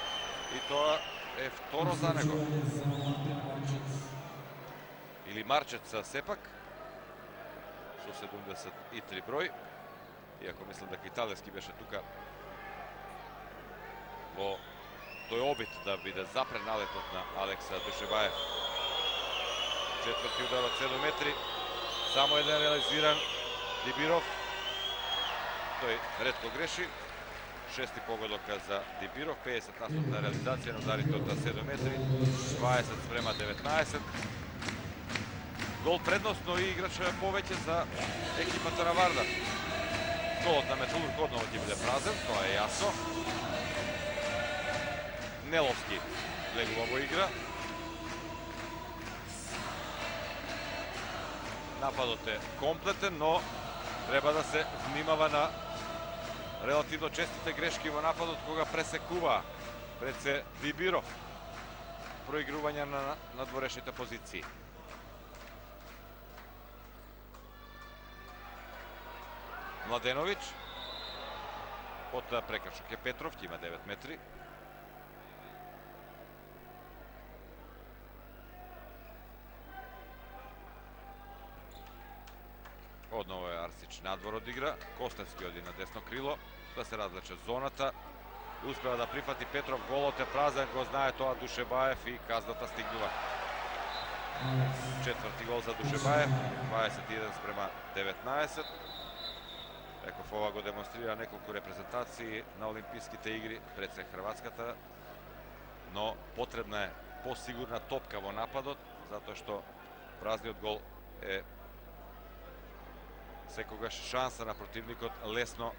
И тоа е второ за него. Или Марчец сепак со 73 број. Иако мислам дека и Талевски беше тука во тој обид да биде запрен налетот на Алекса Душебаев. Четврти удар од 7 метри. Само еден реализиран Дибиров. Тој редко греши. Шести погодок за Дибиров, 50 на реализација на ударите од 7 метри, 20 спрема 19. Гол предносно и играч повеќе за екипата на Вардар. Голот на Металург одново ќе биде празен, тоа е јасно. Неловски легува во игра. Нападот е комплетен, но треба да се внимава на релативно честите грешки во нападот кога пресекува пред се Дибиров. Проигрување на надворешните позиции. Младеновиќ од прекршок е Петров, ќе има 9 метри. Одново е Арсич надвор од игра. Костевски оди на десно крило да се разлече зоната. Успева да прифати Петров, голот е празен, го знае тоа Душебаев и казната стигнува. Четврти гол за Душебаев, 21 спрема 19. Еков ова го демонстрира неколку репрезентации на Олимписките игри пред се Хрватската, но потребна е посигурна топка во нападот, затоа што празниот гол е секогаш шанса на противникот лесно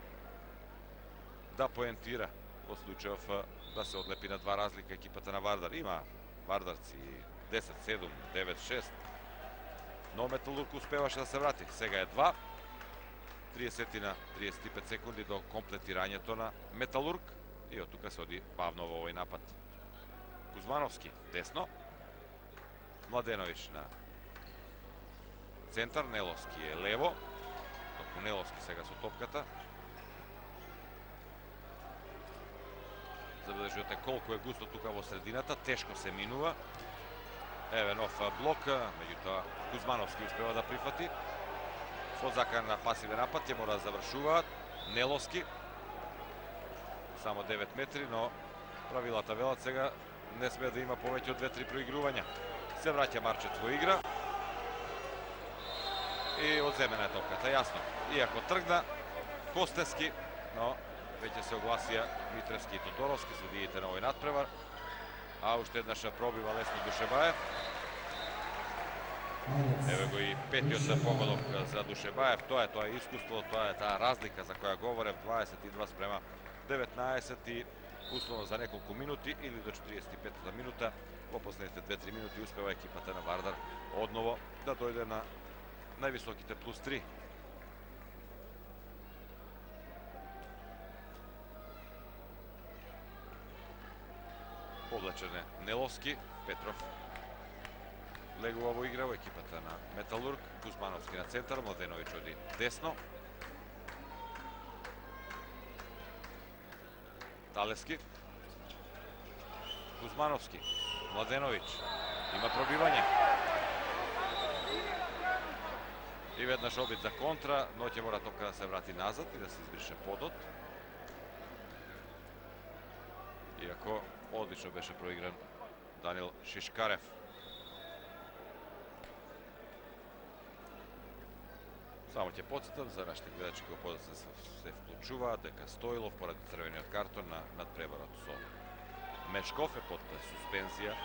да поентира во случајов да се одлепи на два разлика екипата на Вардар. Има Вардарци 10-7, 9-6, но Металург успеваше да се врати. Сега е 2, 30 на 35 секунди до комплетирањето на Металург и од тука се оди бавно во овој напад. Кузмановски десно, Младеновиќ на центар, Неловски е лево, току сега со топката, Забележувате колку е густо тука во средината, тешко се минува. Еве нов блок, меѓутоа Кузмановски успева да прифати. Со закан на пасивен напад ќе мора да завршуваат. Нелоски. Само 9 метри, но правилата велат сега не сме да има повеќе од 2-3 проигрувања. Се враќа Марчет во игра. И одземена е топката, јасно. Иако тргна, Костески, но веќе се огласија Митревски и Тодоровски, судиите на овој надпревар. А уште еднаш пробива Лесно Душебаев. Еве го и петиот за погодок за Душебаев. Тоа е тоа е искуство, тоа е таа разлика за која говорев 22 спрема 19 и условно за неколку минути или до 45 минута во последните 2-3 минути успева екипата на Вардар одново да дојде на највисоките плюс 3 Облечен е Неловски, Петров легува во игра во екипата на Металург, Кузмановски на центар, Младеновиќ оди десно. Талески. Кузмановски. Младеновиќ. Има пробивање. Веднаш обид за контра, но ќе мора топка да се врати назад и да се избрише подот. Иако Одлично беше проигран Данил Шишкарев. Само ќе подсетам за нашите гледачи кои подоцна се, се вклучуваат дека Стоилов поради црвениот картон на надпреварот со Мечков е под суспензија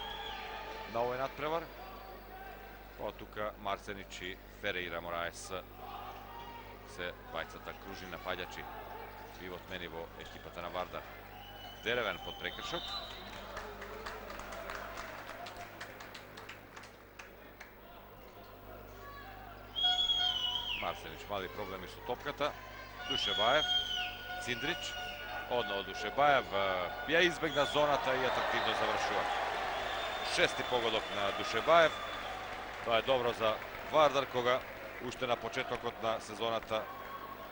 на овој надпревар. Па тука Марсенич и Ферейра Мораес се бајцата кружи напаѓачи Пивот мени во екипата на Вардар. Деревен под прекршок. Марсенич мали проблеми со топката. Душебаев, Циндрич, одново Душебаев, ја избегна зоната и атрактивно завршува. Шести погодок на Душебаев. Тоа е добро за Вардар кога уште на почетокот на сезоната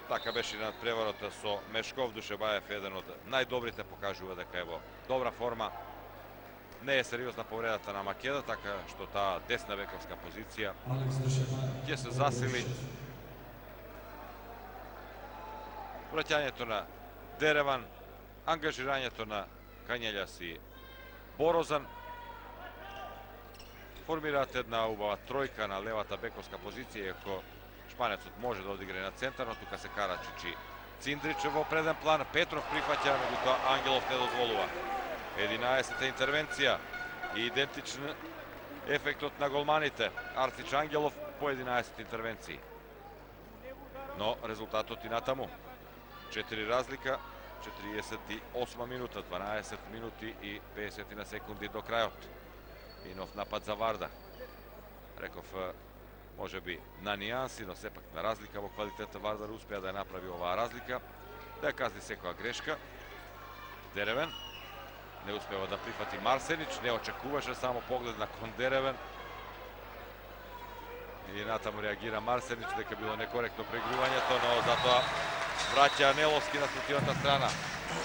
Така беше на преварот со Мешков Душебаев, еден од најдобрите покажува дека е во добра форма. Не е сериозна повредата на Македа, така што таа десна вековска позиција ќе се засили. Враќањето на Дереван, ангажирањето на Кањелјас и Борозан, формираат една убава тројка на левата бековска позиција, ако Шпанецот може да одигре на центар, но тука се Карачичи Циндрич во преден план, Петров прифаќа, меѓутоа Ангелов не дозволува. 11-та интервенција и идентичен ефектот на голманите. Арцич Ангелов по 11 интервенции. Но резултатот и натаму. 4 разлика, 48 минута, 12 минути и 50 на секунди до крајот. И нов напад за Варда. Реков, може би на нијанси, но сепак на разлика во квалитета Вардар успеа да ја направи оваа разлика, да ја казни секоја грешка. Деревен не успева да прифати Марсенич, не очекуваше само поглед на кон Деревен. И натаму реагира Марсенич дека било некоректно прегрувањето, но затоа враќа Неловски на противната страна.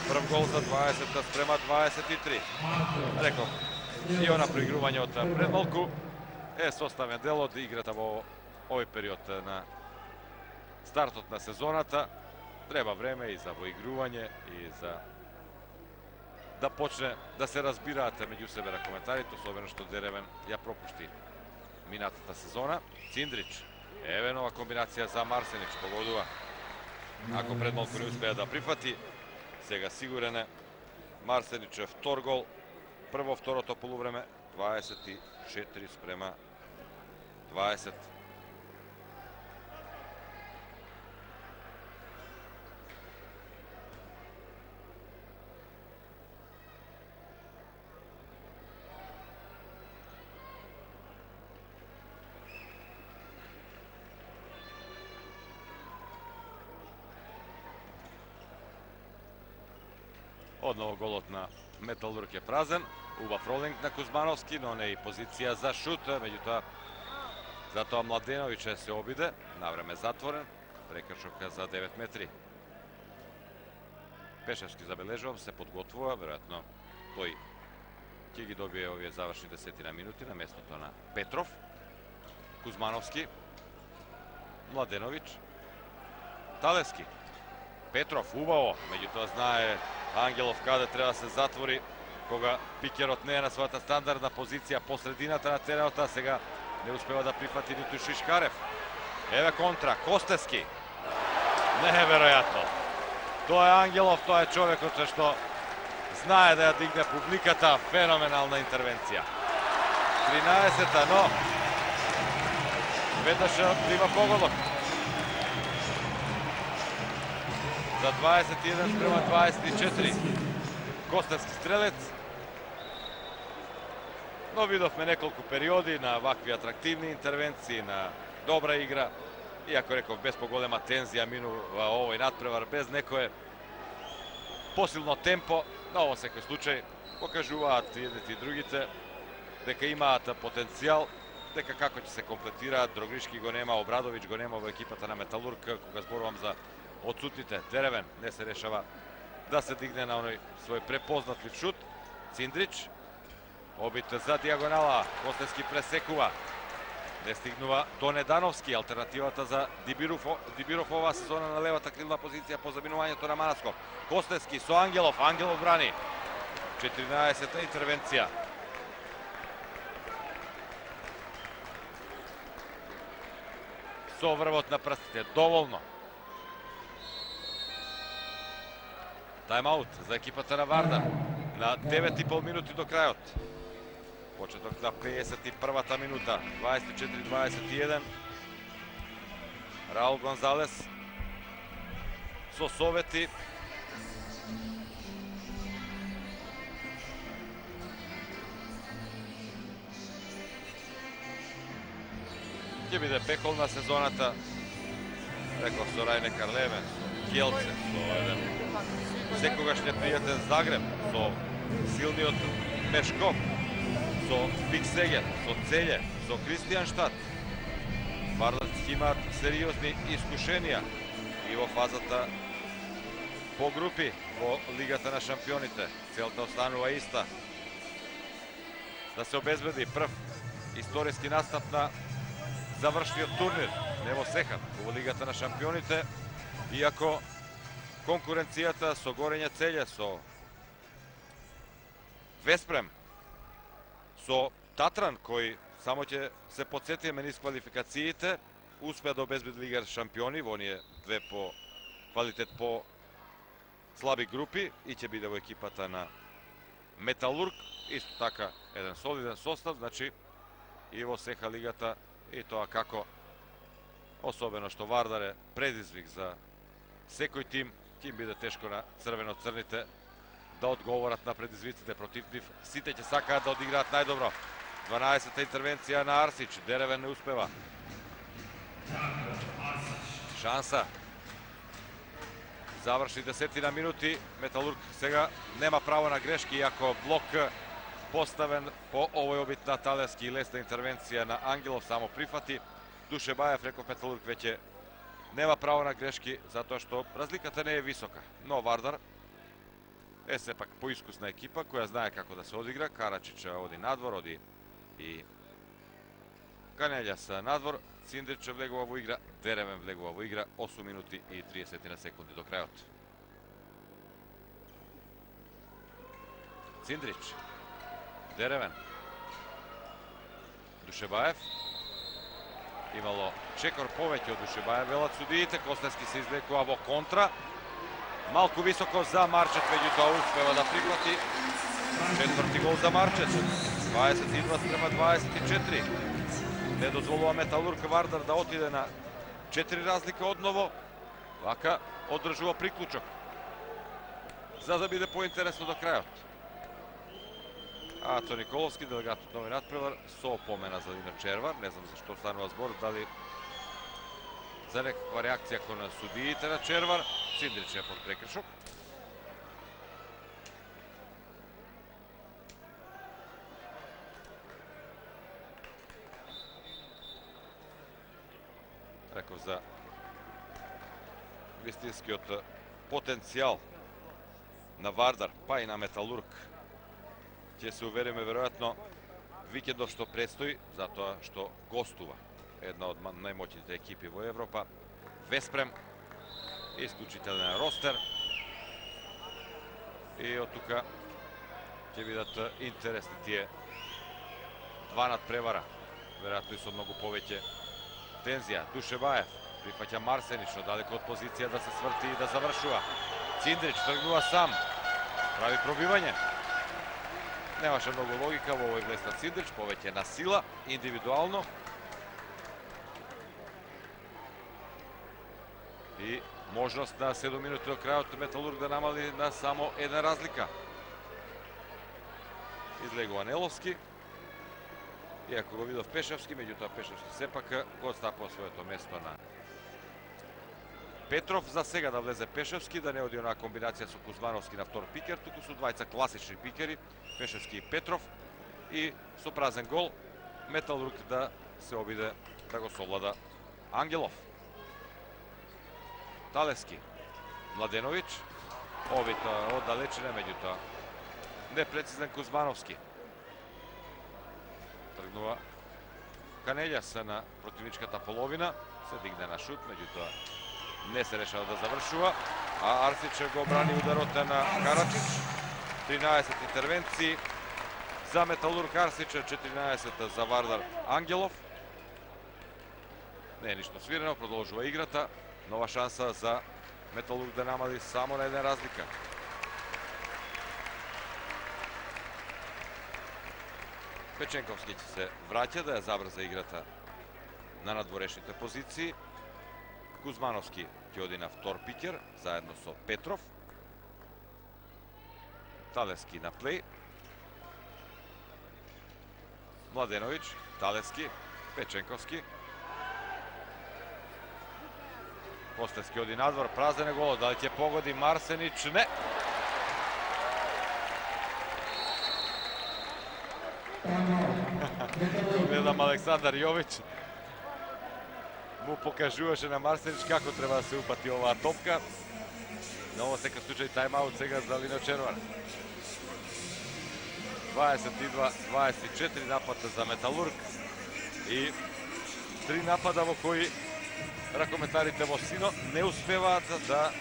Прв гол за 20 спрема 23. Реков, и она проигрување од предмалку е составен дел од играта во овој период на стартот на сезоната. Треба време и за воигрување и за да почне да се разбираат меѓу себе на коментарите, особено што Деревен ја пропушти минатата сезона. Циндрич, еве нова комбинација за Марсенич, погодува. Ако пред малку не успеа да прифати, сега сигурен е Марсенич е втор гол, прво второто полувреме, 24 спрема 20. Одново голот на Металург е празен. Убав ролинг на Кузмановски, но не и позиција за шут, меѓутоа затоа Младеновиќ е се обиде, навреме затворен, прекршок за 9 метри. Пешевски забележувам, се подготвува, веројатно тој ќе ги добие овие завршни десетина минути на местото на Петров. Кузмановски, Младеновиќ, Талески, Петров, убаво, меѓутоа знае Ангелов каде треба се затвори кога пикерот не е на својата стандардна позиција по средината на теренот, а сега не успева да прифати ниту Шишкарев. Еве контра, Костески. Неверојатно. Тоа е Ангелов, тоа е човекот што знае да ја дигне публиката. Феноменална интервенција. 13-та, но веднаш има погодок. За 21 спрема 24. Костевски стрелец. Но видовме неколку периоди на вакви атрактивни интервенции, на добра игра. Иако реков, без поголема тензија минува овој надпревар, без некое посилно темпо, на ово секој случај покажуваат едните и другите дека имаат потенцијал, дека како ќе се комплетираат, Дрогришки го нема, Обрадовиќ го нема во екипата на Металург, кога зборувам за отсутните. Деревен не се решава да се дигне на оној свој препознатлив шут. Циндрич, обид за дијагонала, Костевски пресекува. Не стигнува до Недановски, алтернативата за Дибиров, Дибиров оваа сезона на левата крилна позиција по заминувањето на Манасков. Костевски со Ангелов, Ангелов брани. 14-та интервенција. Со врвот на прстите, доволно. Тайм-аут за екипата на Варда на 9,5 минути до крајот. Почеток на 51-та минута, 24-21. Раул Гонзалес со совети. Ќе биде пеколна сезоната. Реков со Рајне Карлеве, со Келце, со еден секогашниот пријатен Загреб, со силниот Мешков, со Биг Сегер, со Целје, со Кристијан Штат. Вардаци имаат сериозни искушенија и во фазата по групи во Лигата на шампионите. Целта останува иста. Да се обезбеди прв историски настап на завршниот турнир. Не во Сехан, во Лигата на шампионите. Иако конкуренцијата со горење целја, со Веспрем, со Татран, кој само ќе се подсетиме низ квалификациите, успеа да обезбеди лигар шампиони во оние две по квалитет по слаби групи и ќе биде во екипата на Металург, исто така еден солиден состав, значи и во Сеха лигата и тоа како особено што Вардар е предизвик за секој тим, ќе биде тешко на црвено-црните да одговорат на предизвиците против нив. Сите ќе сакаат да одиграат најдобро. 12-та интервенција на Арсич, Деревен не успева. Шанса. Заврши десетина минути. Металург сега нема право на грешки, иако блок поставен по овој обид на Талески и лесна интервенција на Ангелов само прифати. Душебаев, реков Металург, веќе нема право на грешки, затоа што разликата не е висока. Но Вардар е сепак поискусна екипа која знае како да се одигра. Карачич оди надвор, оди и Канелјас надвор. Циндрич влегува во игра, Деревен влегува во игра, 8 минути и 30 на секунди до крајот. Циндрич, Деревен, Душебаев, имало чекор повеќе од Ушебаја велат судиите, Костески се извлекува во контра, малку високо за Марчет, меѓутоа успева да прихвати четврти гол за Марчет, 22 спрема 24 не дозволува Металург Вардар да отиде на 4 разлика одново. Вака одржува приклучок. За да биде поинтересно до крајот. А Ато Николовски, делегатот нови надпревар, со опомена за Дина Червар. Не знам зашто станува збор, дали за некаква реакција кон судиите на Червар. Синдрич е под прекршок. реков за вистинскиот потенцијал на Вардар, па и на Металург. Ќе се увериме веројатно викендов што предстои, затоа што гостува една од најмоќните екипи во Европа. Веспрем, исклучителен ростер. И од тука ќе бидат интересни тие два надпревара, веројатно и со многу повеќе Тензија, Душебаев, прифаќа Марсенично, далеко од позиција да се сврти и да завршува. Циндрич тргнува сам, прави пробивање. Немаше многу логика во овој влез на Сидрич, повеќе на сила, индивидуално. И можност на 7 минути до крајот Металург да намали на само една разлика. Излегува Неловски. Иако го видов Пешевски, меѓутоа Пешевски сепак го отстапува своето место на Петров за сега да влезе Пешевски, да не оди на комбинација со Кузмановски на втор пикер, туку со двајца класични пикери, Пешевски и Петров, и со празен гол, Металрук да се обиде да го совлада Ангелов. Талески, Младенович, обид од далечина, меѓутоа непрецизен Кузмановски тргнува Канелјас на противничката половина, се дигне на шут, меѓутоа не се решава да завршува, а Арсич го брани ударот на Карачич. 13 интервенции за Металург Арсич, 14 за Вардар Ангелов. Не е ништо свирено, продолжува играта. Нова шанса за Металург да намали само на една разлика. Печенковски ќе се враќа да ја забрза играта на надворешните позиции. Кузмановски ќе оди на втор пикер, заедно со Петров. Талески на плей. Младеновиќ, Талески, Печенковски. Костевски оди надвор, празен е гол, дали ќе погоди Марсенич? Не! Гледам Александар Јович му покажуваше на Марсенич како треба да се упати оваа топка. Но во секој случај тайм-аут сега за Лино Червар. 22-24 напада за Металург и три напада во кои ракометарите во Сино не успеваат да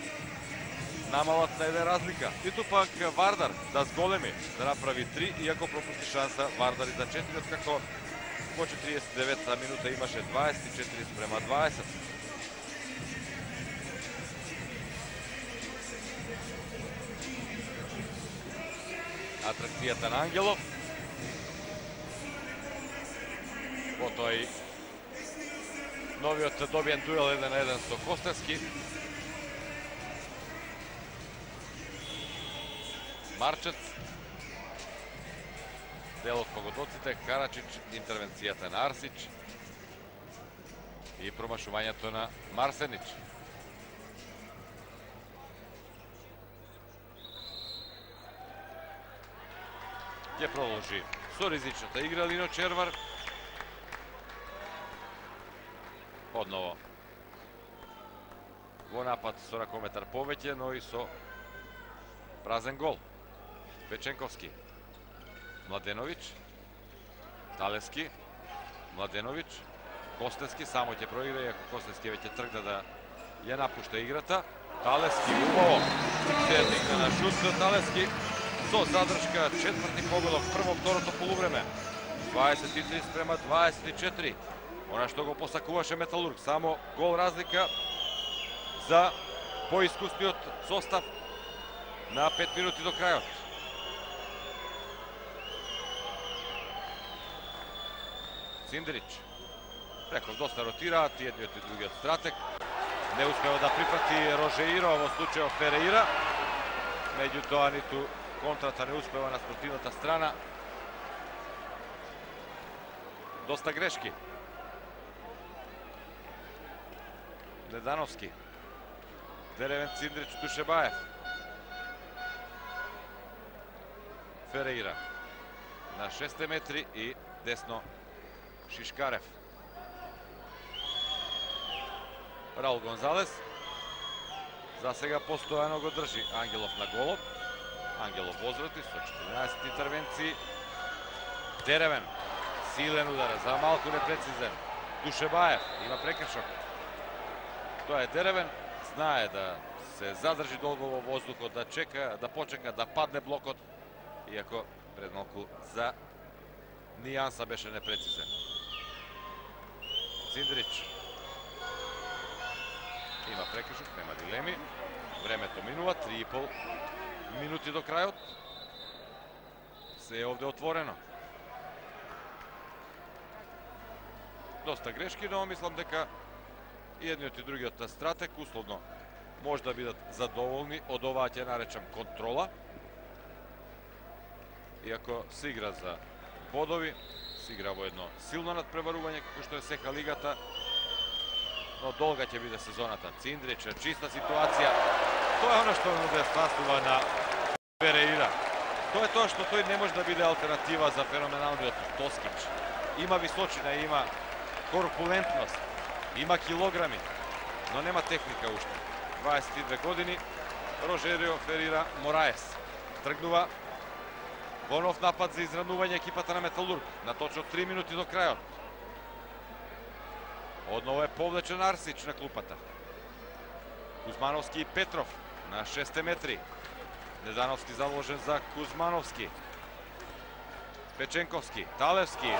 намалат на една разлика. Ниту пак Вардар да зголеми, да направи три, иако пропусти шанса Вардар и за четири, откако во 49 минута имаше 24 спрема 20. Атракцијата на Ангелов. Потоа тој новиот добиен дуел 1 на 1 со Костевски. Марчец. Дел од погодоците, Карачич, интервенцијата на Арсич и промашувањето на Марсенич. Ќе продолжи со ризичната игра Лино Червар. Одново во напад со ракометар повеќе, но и со празен гол. Печенковски. Младеновиќ. Талески. Младеновиќ. Костески само ќе проигра, иако Костески веќе тргна да ја напушта играта. Талески убаво се на шут Талески со задршка четврти погодок прво второто полувреме. 23 спрема 24. Она што го посакуваше Металург, само гол разлика за поискусниот состав на 5 минути до крајот. Циндрич. Реков, доста ротираат, и едниот и другиот стратег. Не успева да прифати Рожеиро, во случајот Фереира. Меѓутоа, ниту контрата не успева на спротивната страна. Доста грешки. Ледановски. Деревен Циндрич Душебаев. Фереира. На 6 метри и десно Шишкарев. Раул Гонзалес. За сега постојано го држи Ангелов на голот. Ангелов возврати со 14 интервенции. Деревен. Силен удар, за малку непрецизен. Душебаев има прекршок. Тоа е Деревен, знае да се задржи долго во воздухот, да чека, да почека да падне блокот, иако пред малку за нијанса беше непрецизен. Циндрич. Има прекршок, нема дилеми. Времето минува, 3,5 минути до крајот. Се е овде отворено. Доста грешки, но мислам дека и едниот и другиот стратег условно може да бидат задоволни од оваа ќе наречам контрола. Иако се игра за бодови, се игра во едно силно надпреварување како што е сека лигата, но долга ќе биде сезоната. Циндрич, чиста ситуација. Тоа е она што му недостасува на Переира. Тоа е тоа што тој не може да биде алтернатива за феноменалниот Тоскич. Има височина, има корпулентност, има килограми, но нема техника уште. 22 години, Рожерио Ферира Мораес. Тргнува во нов напад за изранување екипата на Металург на точно 3 минути до крајот. Одново е повлечен Арсич на клупата. Кузмановски и Петров на 6 метри. Недановски заложен за Кузмановски. Печенковски, Талевски.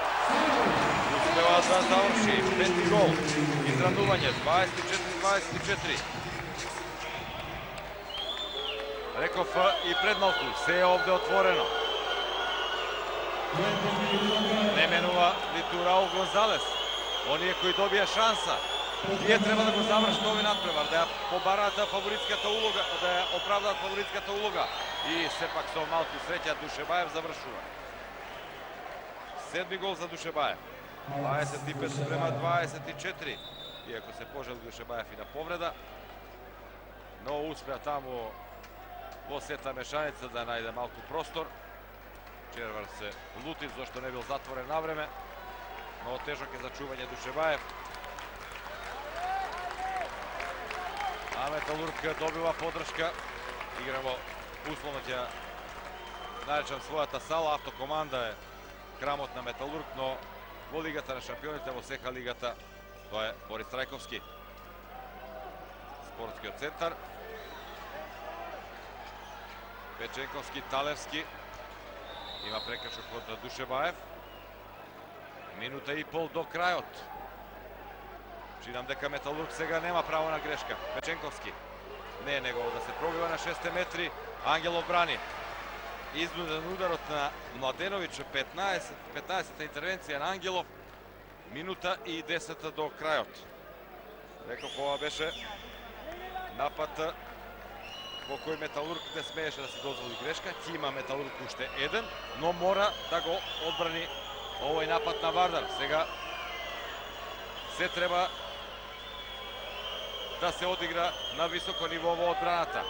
Успева да заврши пети гол. Изранување 24-24. Реков и пред малку, се е овде отворено. Не менува ниту Раул Гонзалес. Оние кои добија шанса, тие треба да го завршат овој надпревар, да ја побараат фаворитската улога, да ја оправдаат фаворитската улога. И сепак со малку среќа Душебаев завршува. Седми гол за Душебаев. 25 према 24. Иако се пожали Душебаев и на повреда. Но успеа таму во сета мешаница да најде малку простор. Червар се лути зашто не бил затворен на време. Но тежок е за чување Душебаев. А Металург добива подршка. играмо условно ќе наречам својата сала. Автокоманда е крамот на Металург, но во Лигата на шампионите, во сека Лигата, тоа е Борис Трајковски. Спортскиот центар. Печенковски, Талевски. Има прекачок од Душебаев. Минута и пол до крајот. Чинам дека Металург сега нема право на грешка. Печенковски. Не е негово да се пробива на 6 метри. Ангелов брани. Изнуден ударот на Младеновиќ, 15, 15-та интервенција на Ангелов. Минута и 10 до крајот. Реков, ова беше напад во кој Металург не смееше да се дозволи грешка. Ти има Металург уште еден, но мора да го одбрани овој напад на Вардар. Сега се треба да се одигра на високо ниво во одбраната.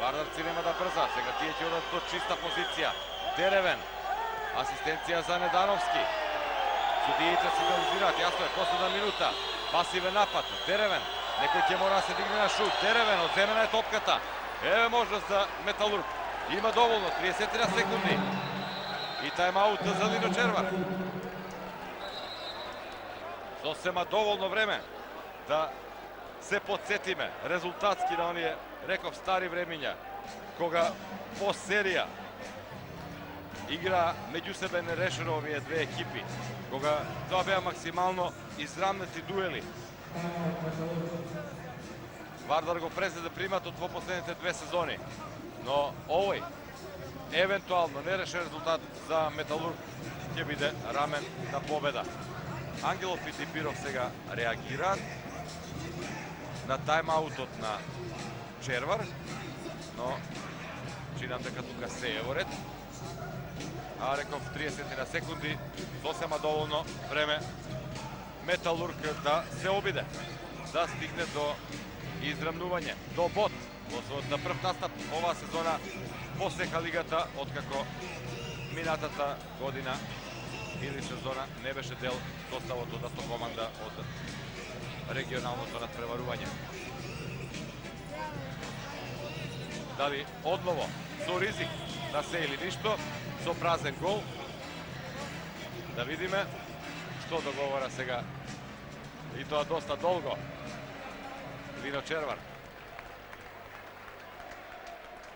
Вардарци нема да брза, сега тие ќе одат до чиста позиција. Деревен, асистенција за Недановски. Судиите сигнализираат, јасно е, последна минута. Пасивен напад, Деревен, некој ќе мора да се дигне на шут. Деревен, одземена е топката. Еве можност за Металург. Има доволно, 30 секунди. И тајмаут за Лино Червар. Сосема доволно време да се подсетиме резултатски на оние, реков, стари времиња, кога по серија игра меѓу себе нерешено овие две екипи, кога тоа беа максимално израмнати дуели. Вардар го презеде да приматот во последните две сезони, но овој евентуално нерешен резултат за Металург ќе биде рамен на победа. Ангелов и Типиров сега реагираат на тајм-аутот на Червар, но чинам дека тука се е во ред. А реков 30 на секунди, досема доволно време Металург да се обиде, да стигне до израмнување, до бот во својот на прв настап оваа сезона посека лигата, откако минатата година или сезона не беше дел составот од команда од регионалното надпреварување. Дали одново со ризик да се или ништо, со празен гол. Да видиме што договора сега и тоа доста долго. Вино Червар.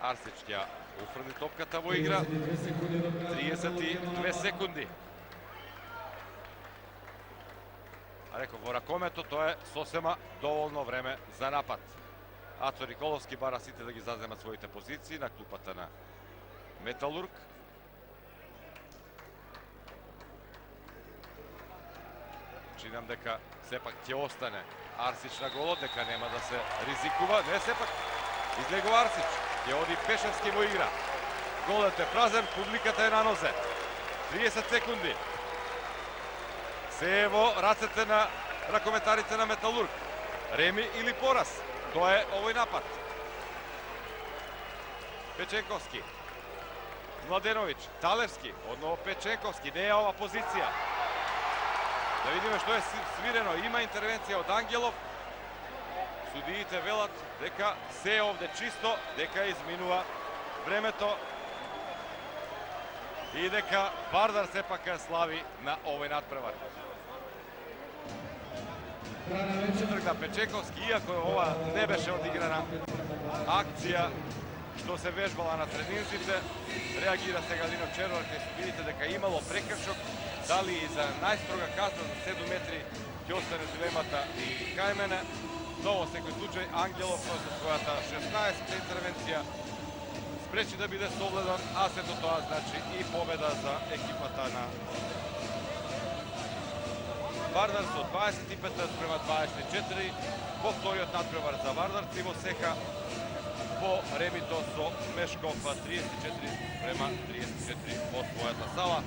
Арсич ќе уфрди топката во игра. 32 секунди. реков во ракомето, тоа е сосема доволно време за напад. Ацо Николовски бара сите да ги заземат своите позиции на клупата на Металург. Чинам дека сепак ќе остане Арсич на голот, дека нема да се ризикува. Не, сепак излегува Арсич. Ќе оди Пешевски во игра. Голот е празен, публиката е на нозе. 30 секунди се е во рацете на ракометарите на Металург. Реми или пораз. Тоа е овој напад. Печенковски. Младеновиќ, Талевски, одново Печенковски, не е ова позиција. Да видиме што е свирено. Има интервенција од Ангелов. Судиите велат дека се е овде чисто, дека изминува времето и дека Вардар сепак слави на овој надпревар. да Печековски, иако ова не беше одиграна акција што се вежбала на тренинците, реагира сега Лино Червар, кај видите дека имало прекршок, дали и за најстрога казна за 7 метри ќе остане дилемата и кај мене. Но во секој случај Ангелов со својата 16 интервенција спречи да биде согледан, а сето тоа значи и победа за екипата на Вардар со 25 према 24, во вториот надпревар за Вардарци во Сека, по Ремито со Мешков 34 према 34 во својата сала.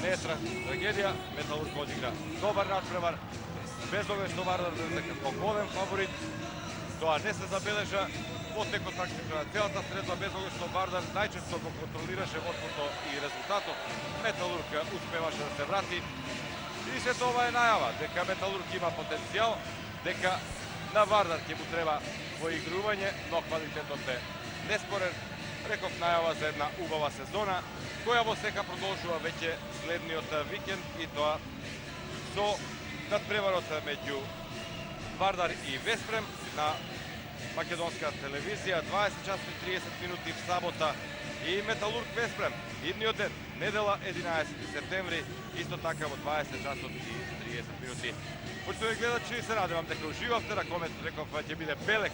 Не е трагедија, Металург одигра добар надпревар, без овој што Вардар да како голем фаворит, тоа не се забележа во текот тактика на целата средба, без овој што Вардар најчесто го контролираше водството и резултатот. Металург успеваше да се врати, И се тоа е најава дека Металург има потенцијал, дека на Вардар ќе му треба во игрување, но квалитетот е неспорен. Реков најава за една убава сезона, која во сека продолжува веќе следниот викенд и тоа со надпреварот меѓу Вардар и Веспрем на македонска телевизија 20 часови 30 минути в сабота и Металург Веспрем идниот ден недела 11 септември исто така во 20 часот и 30 минути. Почитувани гледачи, се радевам дека уживавте, на реков ќе биде белек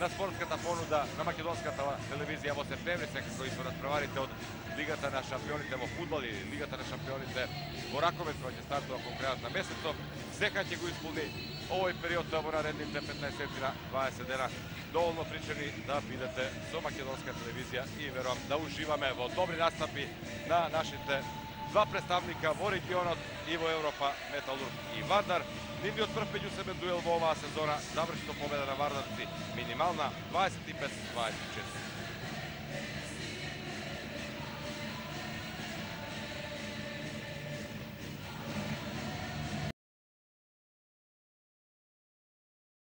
на спортската понуда на македонската телевизија во септември, секако и со надпреварите од Лигата на шампионите во фудбал и Лигата на шампионите во Раковец, која ќе стартува кон крајот на месецот. Секако ќе го исполни овој период во наредните 15 на 20 дена доволно причини да бидете со македонска телевизија и верувам да уживаме во добри настапи на нашите два представника во регионот и во Европа, Металург и Вардар. Нивниот прв меѓусебен дуел во оваа сезона заврши со победа на Вардарци, минимална 25-24.